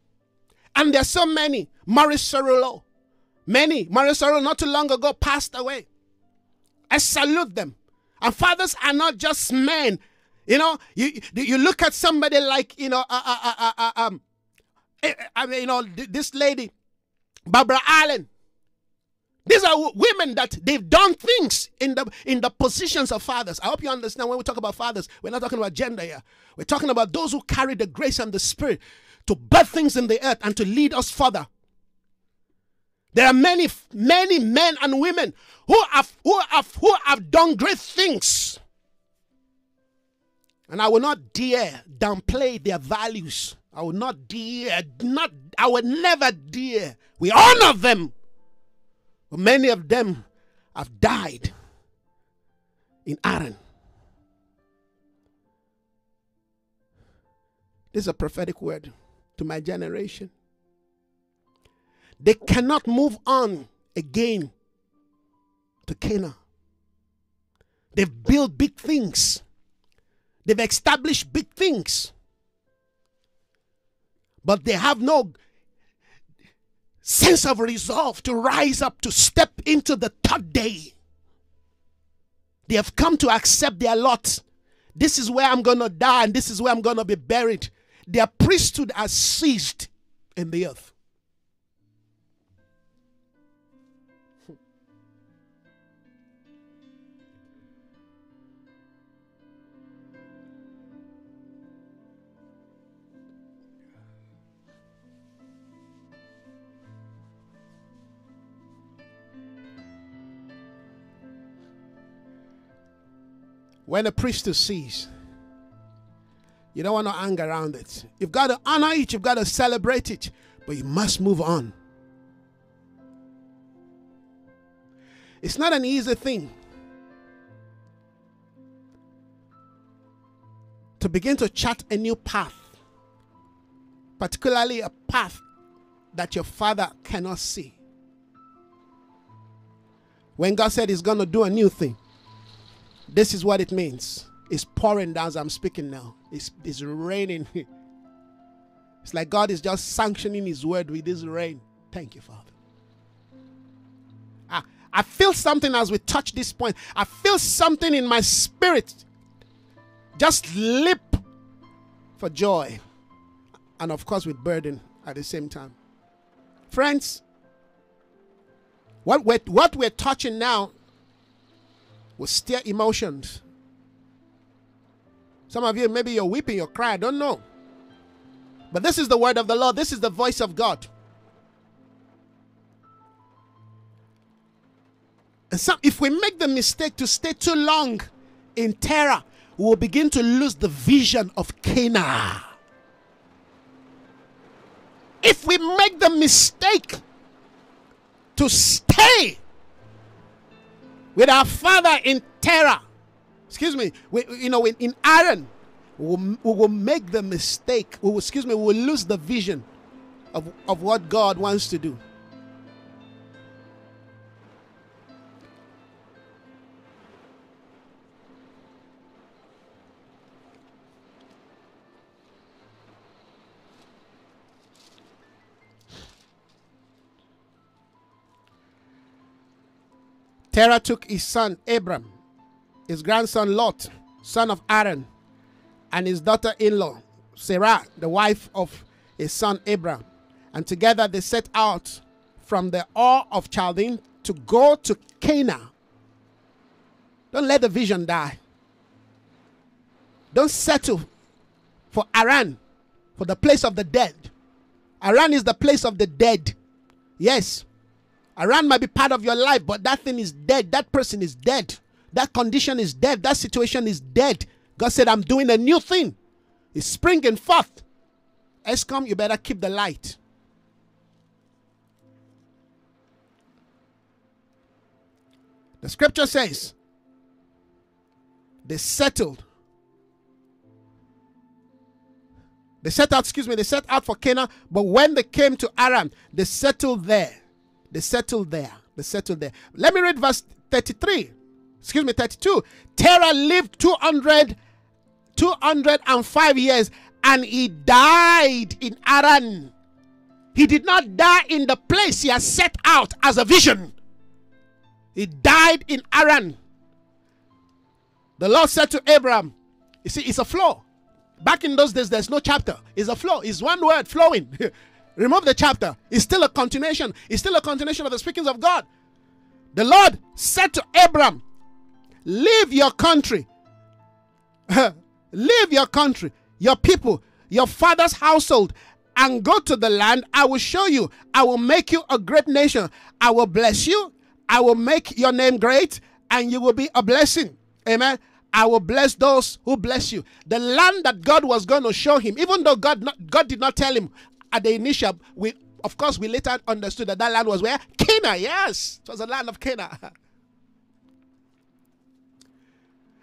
And there's so many. Morris Cerullo. Many. Morris Cerullo not too long ago passed away. I salute them. And fathers are not just men. You know, you you look at somebody like, you know, uh, uh, uh, uh um, eh, I mean, you know, this lady, Barbara Allen. These are women that they've done things in the in the positions of fathers. I hope you understand when we talk about fathers, we're not talking about gender here. We're talking about those who carry the grace and the spirit to birth things in the earth and to lead us further. There are many, many men and women who have, who have, who have done great things. And I will not dare downplay their values. I will not dare, not, I will never dare. We honor them. But many of them have died in Haran. This is a prophetic word to my generation. They cannot move on again to Cana. They've built big things, they've established big things, but they have no sense of resolve to rise up to step into the third day. They have come to accept their lot. This is where I'm going to die and this is where I'm going to be buried their priesthood has ceased in the earth. When a priesthood ceases, you don't want to hang around it. You've got to honor it, you've got to celebrate it, but you must move on. It's not an easy thing to begin to chart a new path, particularly a path that your father cannot see. When God said He's going to do a new thing, this is what it means. It's pouring down as I'm speaking now. It's, it's raining. It's like God is just sanctioning His word with this rain. Thank you, Father. I, I feel something as we touch this point. I feel something in my spirit just leap for joy. And of course, with burden at the same time. Friends, what we're, what we're touching now will stir emotions some of you, maybe you're weeping, you're crying, I don't know. But this is the word of the Lord, this is the voice of God. And some, if we make the mistake to stay too long in Terah, we will begin to lose the vision of Canaan. If we make the mistake to stay with our father in Terah, excuse me, we, you know, in, in Haran, we will, we will make the mistake, we will, excuse me, we will lose the vision of, of what God wants to do. Terah took his son Abram his grandson Lot, son of Haran, and his daughter in law, Sarah, the wife of his son Abram. And together they set out from the Ur of Chaldean to go to Canaan. Don't let the vision die. Don't settle for Haran, for the place of the dead. Haran is the place of the dead. Yes. Haran might be part of your life, but that thing is dead. That person is dead. That condition is dead. That situation is dead. God said, I'm doing a new thing. It's springing forth. Eskom, you better keep the light. The scripture says, they settled. They set out, excuse me, they set out for Canaan, but when they came to Haran, they settled there. They settled there. They settled there. Let me read verse 33. Excuse me, 32. Terah lived 200, 205 years and he died in Haran. He did not die in the place he had set out as a vision. He died in Haran. The Lord said to Abraham, You see, it's a flow. Back in those days, there's no chapter. It's a flow. It's one word flowing. Remove the chapter. It's still a continuation. It's still a continuation of the speakings of God. The Lord said to Abram, Leave your country. Leave your country, your people, your father's household, and go to the land I will show you. I will make you a great nation. I will bless you. I will make your name great, and you will be a blessing. Amen. I will bless those who bless you. The land that God was going to show him, even though God not, God did not tell him at the initial, we of course we later understood that that land was where Canaan. Yes, it was the land of Canaan.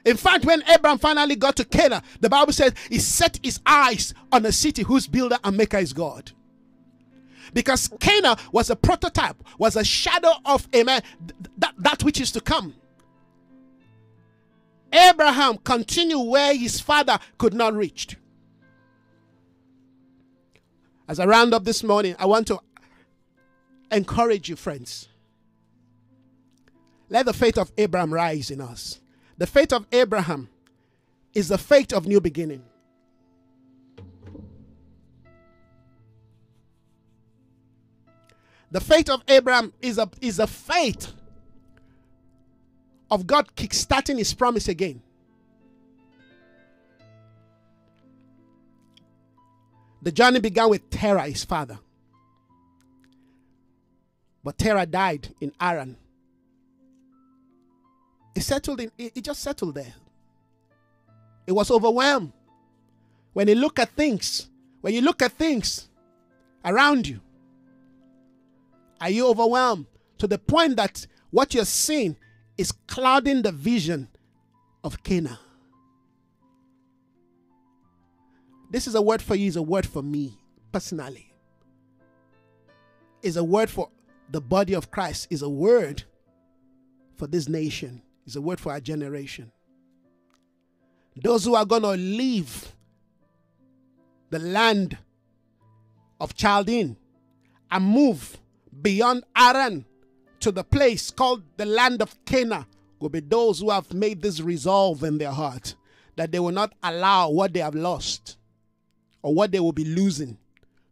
In fact, when Abraham finally got to Canaan, the Bible says he set his eyes on a city whose builder and maker is God. Because Canaan was a prototype, was a shadow of amen, that, that which is to come. Abraham continued where his father could not reach. As I round up this morning, I want to encourage you, friends. Let the faith of Abraham rise in us. The faith of Abraham is the faith of new beginning. The faith of Abraham is a, is a faith of God kickstarting his promise again. The journey began with Terah, his father. But Terah died in Haran. He settled in, he just settled there. It was overwhelmed. When you look at things, when you look at things around you, are you overwhelmed to the point that what you're seeing is clouding the vision of Canaan. This is a word for you, is a word for me personally. Is a word for the body of Christ, is a word for this nation, is a word for our generation. Those who are going to leave the land of Chaldean and move beyond Haran to the place called the land of Canaan will be those who have made this resolve in their heart that they will not allow what they have lost or what they will be losing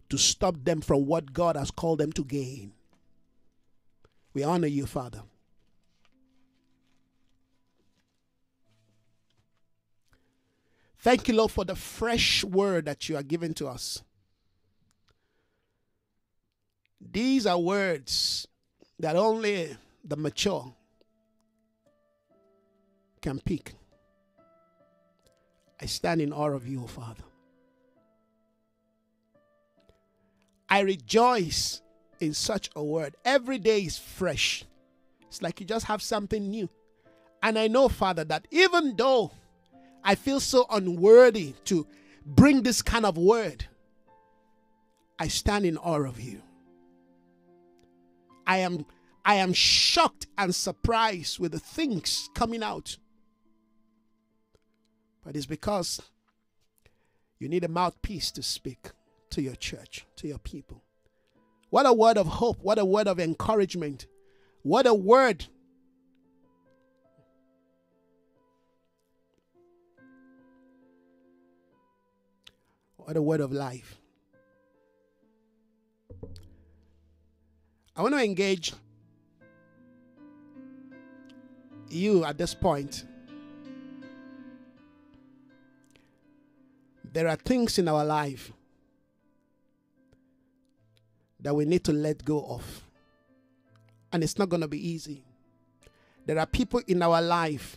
to stop them from what God has called them to gain. We honor you, Father. Thank you, Lord, for the fresh word that you are giving to us. These are words that only the mature can pick. I stand in awe of you, Father. I rejoice in such a word. Every day is fresh. It's like you just have something new. And I know, Father, that even though I feel so unworthy to bring this kind of word, I stand in awe of you. I am I am shocked and surprised with the things coming out. But it's because you need a mouthpiece to speak to your church, to your people. What a word of hope. What a word of encouragement. What a word. What a word of life. I want to engage you at this point. There are things in our life that we need to let go of. and it's not going to be easy. There are people in our life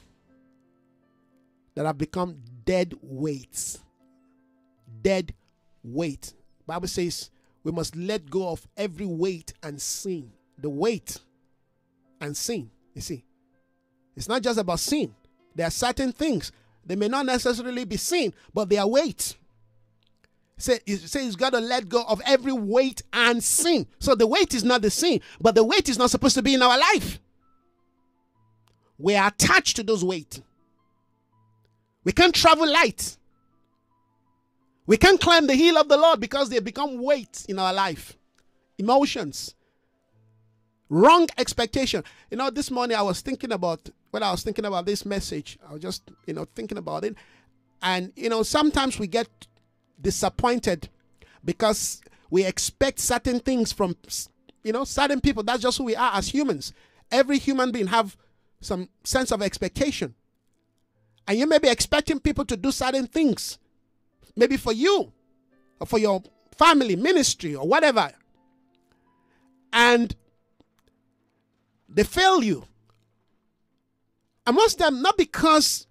that have become dead weights. Dead weight. Bible says we must let go of every weight and sin. The weight and sin. You see, it's not just about sin. There are certain things they may not necessarily be sin, but they are weight. Say, say he's got to let go of every weight and sin. So the weight is not the sin, but the weight is not supposed to be in our life. We are attached to those weight. We can't travel light. We can't climb the hill of the Lord because they become weight in our life. Emotions. Wrong expectation. You know, this morning I was thinking about when I was thinking about this message, I was just, you know, thinking about it. And, you know, sometimes we get disappointed because we expect certain things from, you know, certain people. That's just who we are as humans. Every human being have some sense of expectation. And you may be expecting people to do certain things, maybe for you or for your family, ministry, or whatever. And they fail you and most of them, not because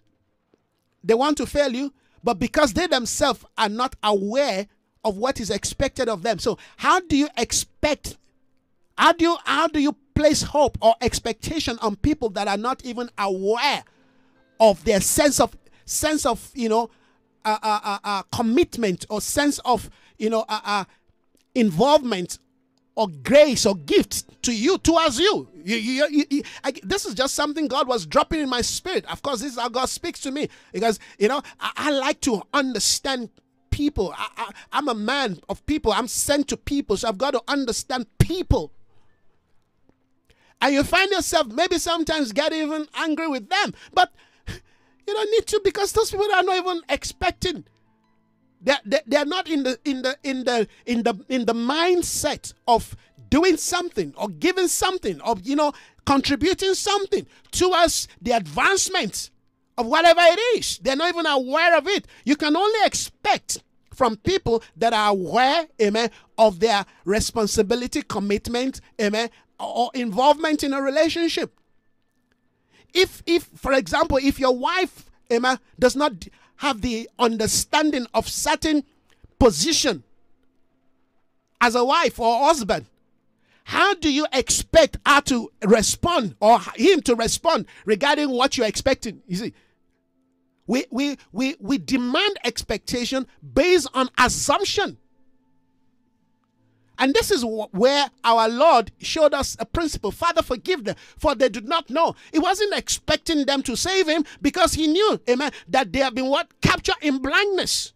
they want to fail you, but because they themselves are not aware of what is expected of them. So, how do you expect? How do you how do you place hope or expectation on people that are not even aware of their sense of sense of you know uh, uh, uh, uh commitment or sense of you know uh, uh, involvement or grace or gift to you towards you. you, you, you, I, this is just something God was dropping in my spirit. Of course, this is how God speaks to me because you know I, I like to understand people. I, am a man of people. I'm sent to people, so I've got to understand people. And you find yourself maybe sometimes get even angry with them, but you don't need to because those people are not even expecting they're, they're not in the in the in the in the in the mindset of doing something or giving something or you know contributing something towards the advancement of whatever it is. They're not even aware of it. You can only expect from people that are aware, amen, of their responsibility, commitment, amen, or involvement in a relationship. If, if, for example, if your wife, amen, does not have the understanding of certain position as a wife or husband, how do you expect her to respond or him to respond regarding what you're expecting? You see, we we we we demand expectation based on assumption. And this is where our Lord showed us a principle Father, forgive them, for they did not know. He wasn't expecting them to save him because he knew, amen, that they have been what? Captured in blindness.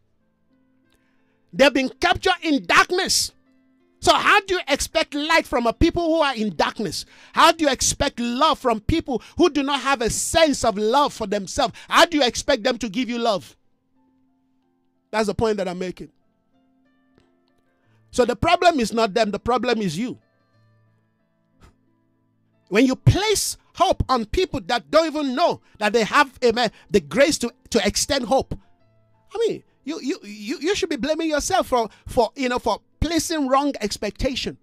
They've been captured in darkness. So, how do you expect light from a people who are in darkness? How do you expect love from people who do not have a sense of love for themselves? How do you expect them to give you love? That's the point that I'm making. So the problem is not them, the problem is you. When you place hope on people that don't even know that they have amen, the grace to, to extend hope. I mean, you, you you you should be blaming yourself for for you know for placing wrong expectation.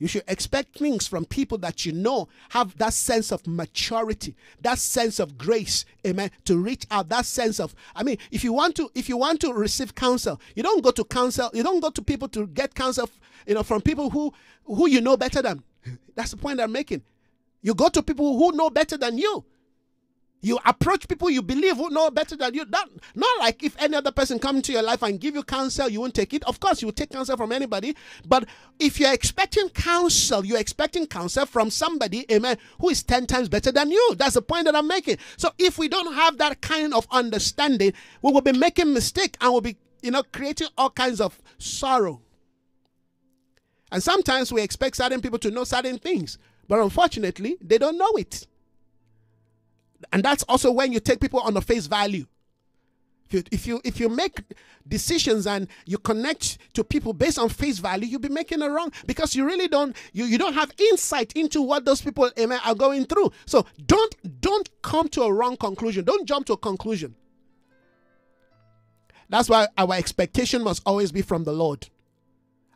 You should expect things from people that you know have that sense of maturity, that sense of grace, amen, to reach out, that sense of I mean, if you want to if you want to receive counsel, you don't go to counsel, you don't go to people to get counsel, you know, from people who who you know better than. That's the point I'm making. You go to people who know better than you. You approach people you believe who know better than you. Not, like if any other person come into your life and give you counsel, you won't take it. Of course, you will take counsel from anybody. But if you're expecting counsel, you're expecting counsel from somebody, amen, who is 10 times better than you. That's the point that I'm making. So if we don't have that kind of understanding, we will be making mistake and we'll be, you know, creating all kinds of sorrow. And sometimes we expect certain people to know certain things, but unfortunately, they don't know it. And that's also when you take people on the face value. If you, if you if you make decisions and you connect to people based on face value, you'll be making a wrong because you really don't you, you don't have insight into what those people amen, are going through. So don't don't come to a wrong conclusion. Don't jump to a conclusion. That's why our expectation must always be from the Lord.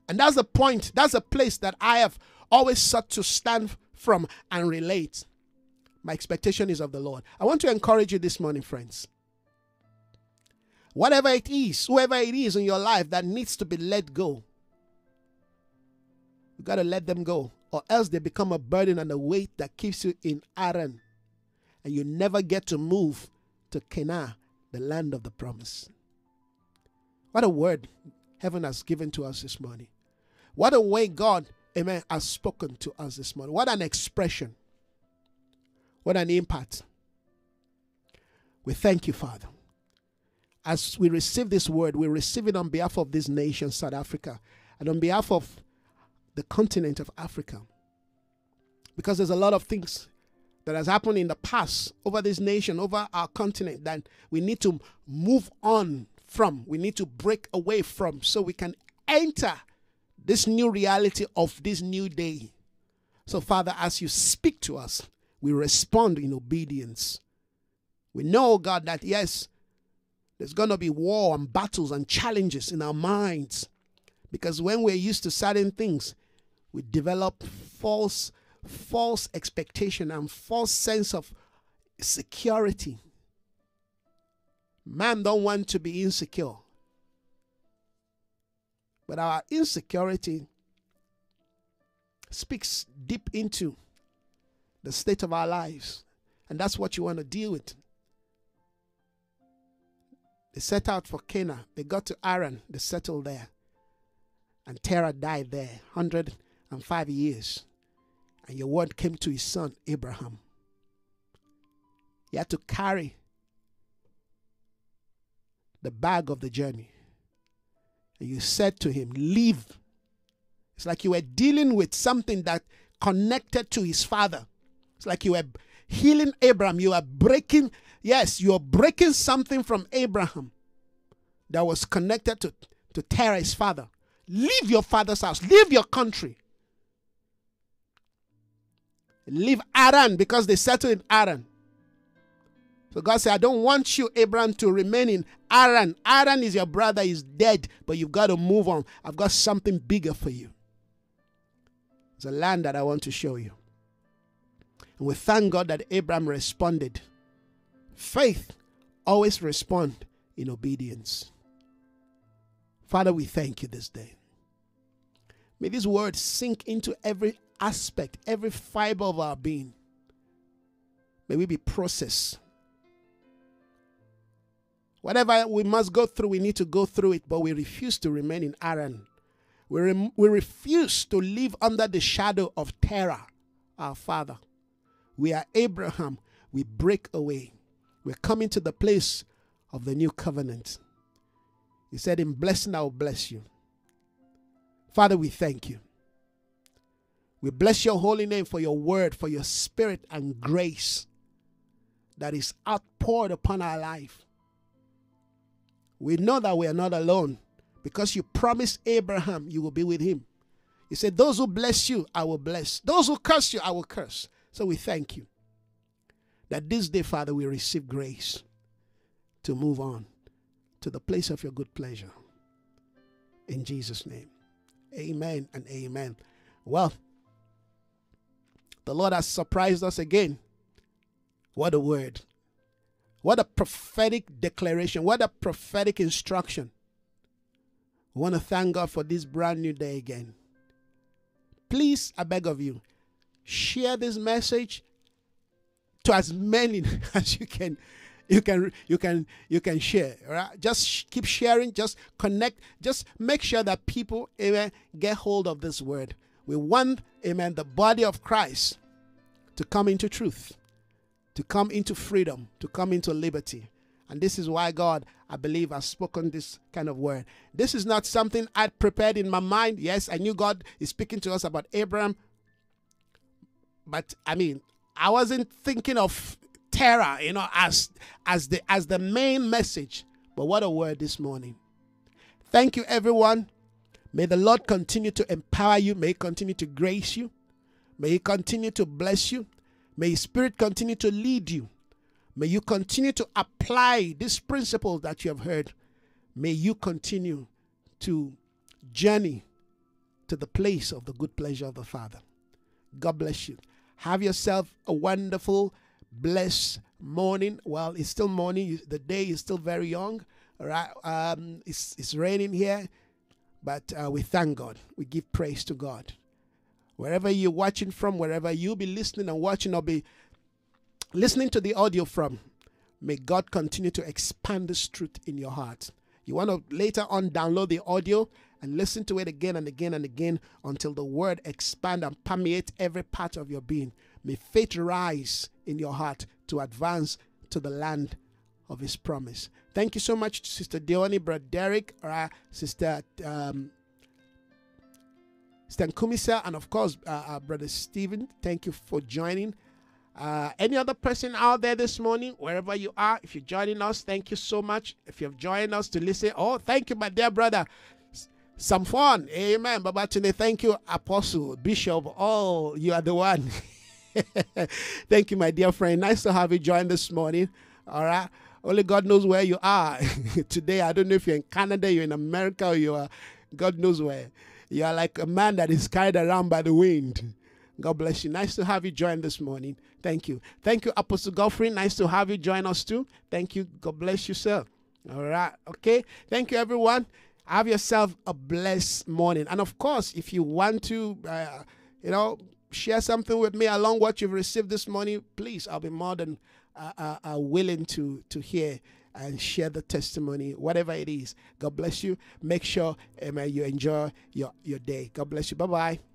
And that's the point, that's the place that I have always sought to stand from and relate. My expectation is of the Lord. I want to encourage you this morning, friends. Whatever it is, whoever it is in your life that needs to be let go, you got to let them go, or else they become a burden and a weight that keeps you in Haran, and you never get to move to Canaan, the land of the promise. What a word heaven has given to us this morning. What a way God, amen, has spoken to us this morning. What an expression. What an impact. We thank you, Father. As we receive this word, we receive it on behalf of this nation, South Africa, and on behalf of the continent of Africa. Because there's a lot of things that has happened in the past over this nation, over our continent, that we need to move on from, we need to break away from, so we can enter this new reality of this new day. So, Father, as you speak to us, we respond in obedience. We know, God, that yes, there's going to be war and battles and challenges in our minds. Because when we're used to certain things, we develop false, false expectation and false sense of security. Man don't want to be insecure. But our insecurity speaks deep into the state of our lives. And that's what you want to deal with. They set out for Cana. They got to Haran. They settled there. And Terah died there, 105 years. And your word came to his son, Abraham. He had to carry the bag of the journey. And you said to him, Leave. It's like you were dealing with something that connected to his father. It's like you were healing Abraham. You are breaking, yes, you are breaking something from Abraham that was connected to, to Terah, his father. Leave your father's house, leave your country. Leave Haran because they settled in Haran. So God said, I don't want you, Abraham, to remain in Haran. Haran is your brother, he's dead, but you've got to move on. I've got something bigger for you. It's a land that I want to show you. We thank God that Abraham responded. Faith always respond in obedience. Father, we thank you this day. May these words sink into every aspect, every fiber of our being. May we be processed. Whatever we must go through, we need to go through it, but we refuse to remain in Haran. We, rem- we refuse to live under the shadow of Terah, our father. We are Abraham. We break away. We're coming to the place of the new covenant. He said, In blessing, I will bless you. Father, we thank you. We bless your holy name for your word, for your spirit and grace that is outpoured upon our life. We know that we are not alone because you promised Abraham you will be with him. He said, Those who bless you, I will bless. Those who curse you, I will curse. So we thank you that this day, Father, we receive grace to move on to the place of your good pleasure. In Jesus' name. Amen and amen. Well, the Lord has surprised us again. What a word. What a prophetic declaration. What a prophetic instruction. We want to thank God for this brand new day again. Please, I beg of you, share this message to as many as you can you can you can you can share right just sh- keep sharing just connect just make sure that people amen get hold of this word. We want amen the body of christ to come into truth to come into freedom to come into liberty. And this is why god i believe has spoken this kind of word. This is not something i prepared in my mind. Yes i knew god is speaking to us about abraham but I mean, I wasn't thinking of Terah, you know, as as the as the main message. But what a word this morning. Thank you, everyone. May the Lord continue to empower you. May He continue to grace you. May He continue to bless you. May His Spirit continue to lead you. May you continue to apply this principle that you have heard. May you continue to journey to the place of the good pleasure of the Father. God bless you. Have yourself a wonderful, blessed morning. Well, it's still morning. The day is still very young. All right. Um, it's, it's raining here, but uh, we thank God. We give praise to God. Wherever you're watching from, wherever you'll be listening and watching or be listening to the audio from, may God continue to expand this truth in your heart. You want to later on download the audio and listen to it again and again and again until the word expand and permeate every part of your being. May faith rise in your heart to advance to the land of his promise. Thank you so much, Sister Dione, Brother Derek, or Sister um, Stan Kumisa, and of course, uh, uh, Brother Stephen. Thank you for joining. Uh, any other person out there this morning, wherever you are, if you're joining us, thank you so much. If you've joined us to listen, oh, thank you, my dear brother. Some fun. Amen. Baba today, thank you, Apostle, Bishop. Oh, you are the one. thank you, my dear friend. Nice to have you join this morning. All right. Only God knows where you are today. I don't know if you're in Canada, you're in America, or you are, God knows where. You are like a man that is carried around by the wind. God bless you. Nice to have you join this morning. Thank you. Thank you, Apostle Godfrey. Nice to have you join us too. Thank you. God bless you, sir. All right. Okay. Thank you, everyone. Have yourself a blessed morning. And of course, if you want to, uh, you know, share something with me along what you've received this morning, please, I'll be more than uh, uh, uh willing to to hear and share the testimony, whatever it is. God bless you. Make sure, amen, you enjoy your, your day. God bless you. Bye bye.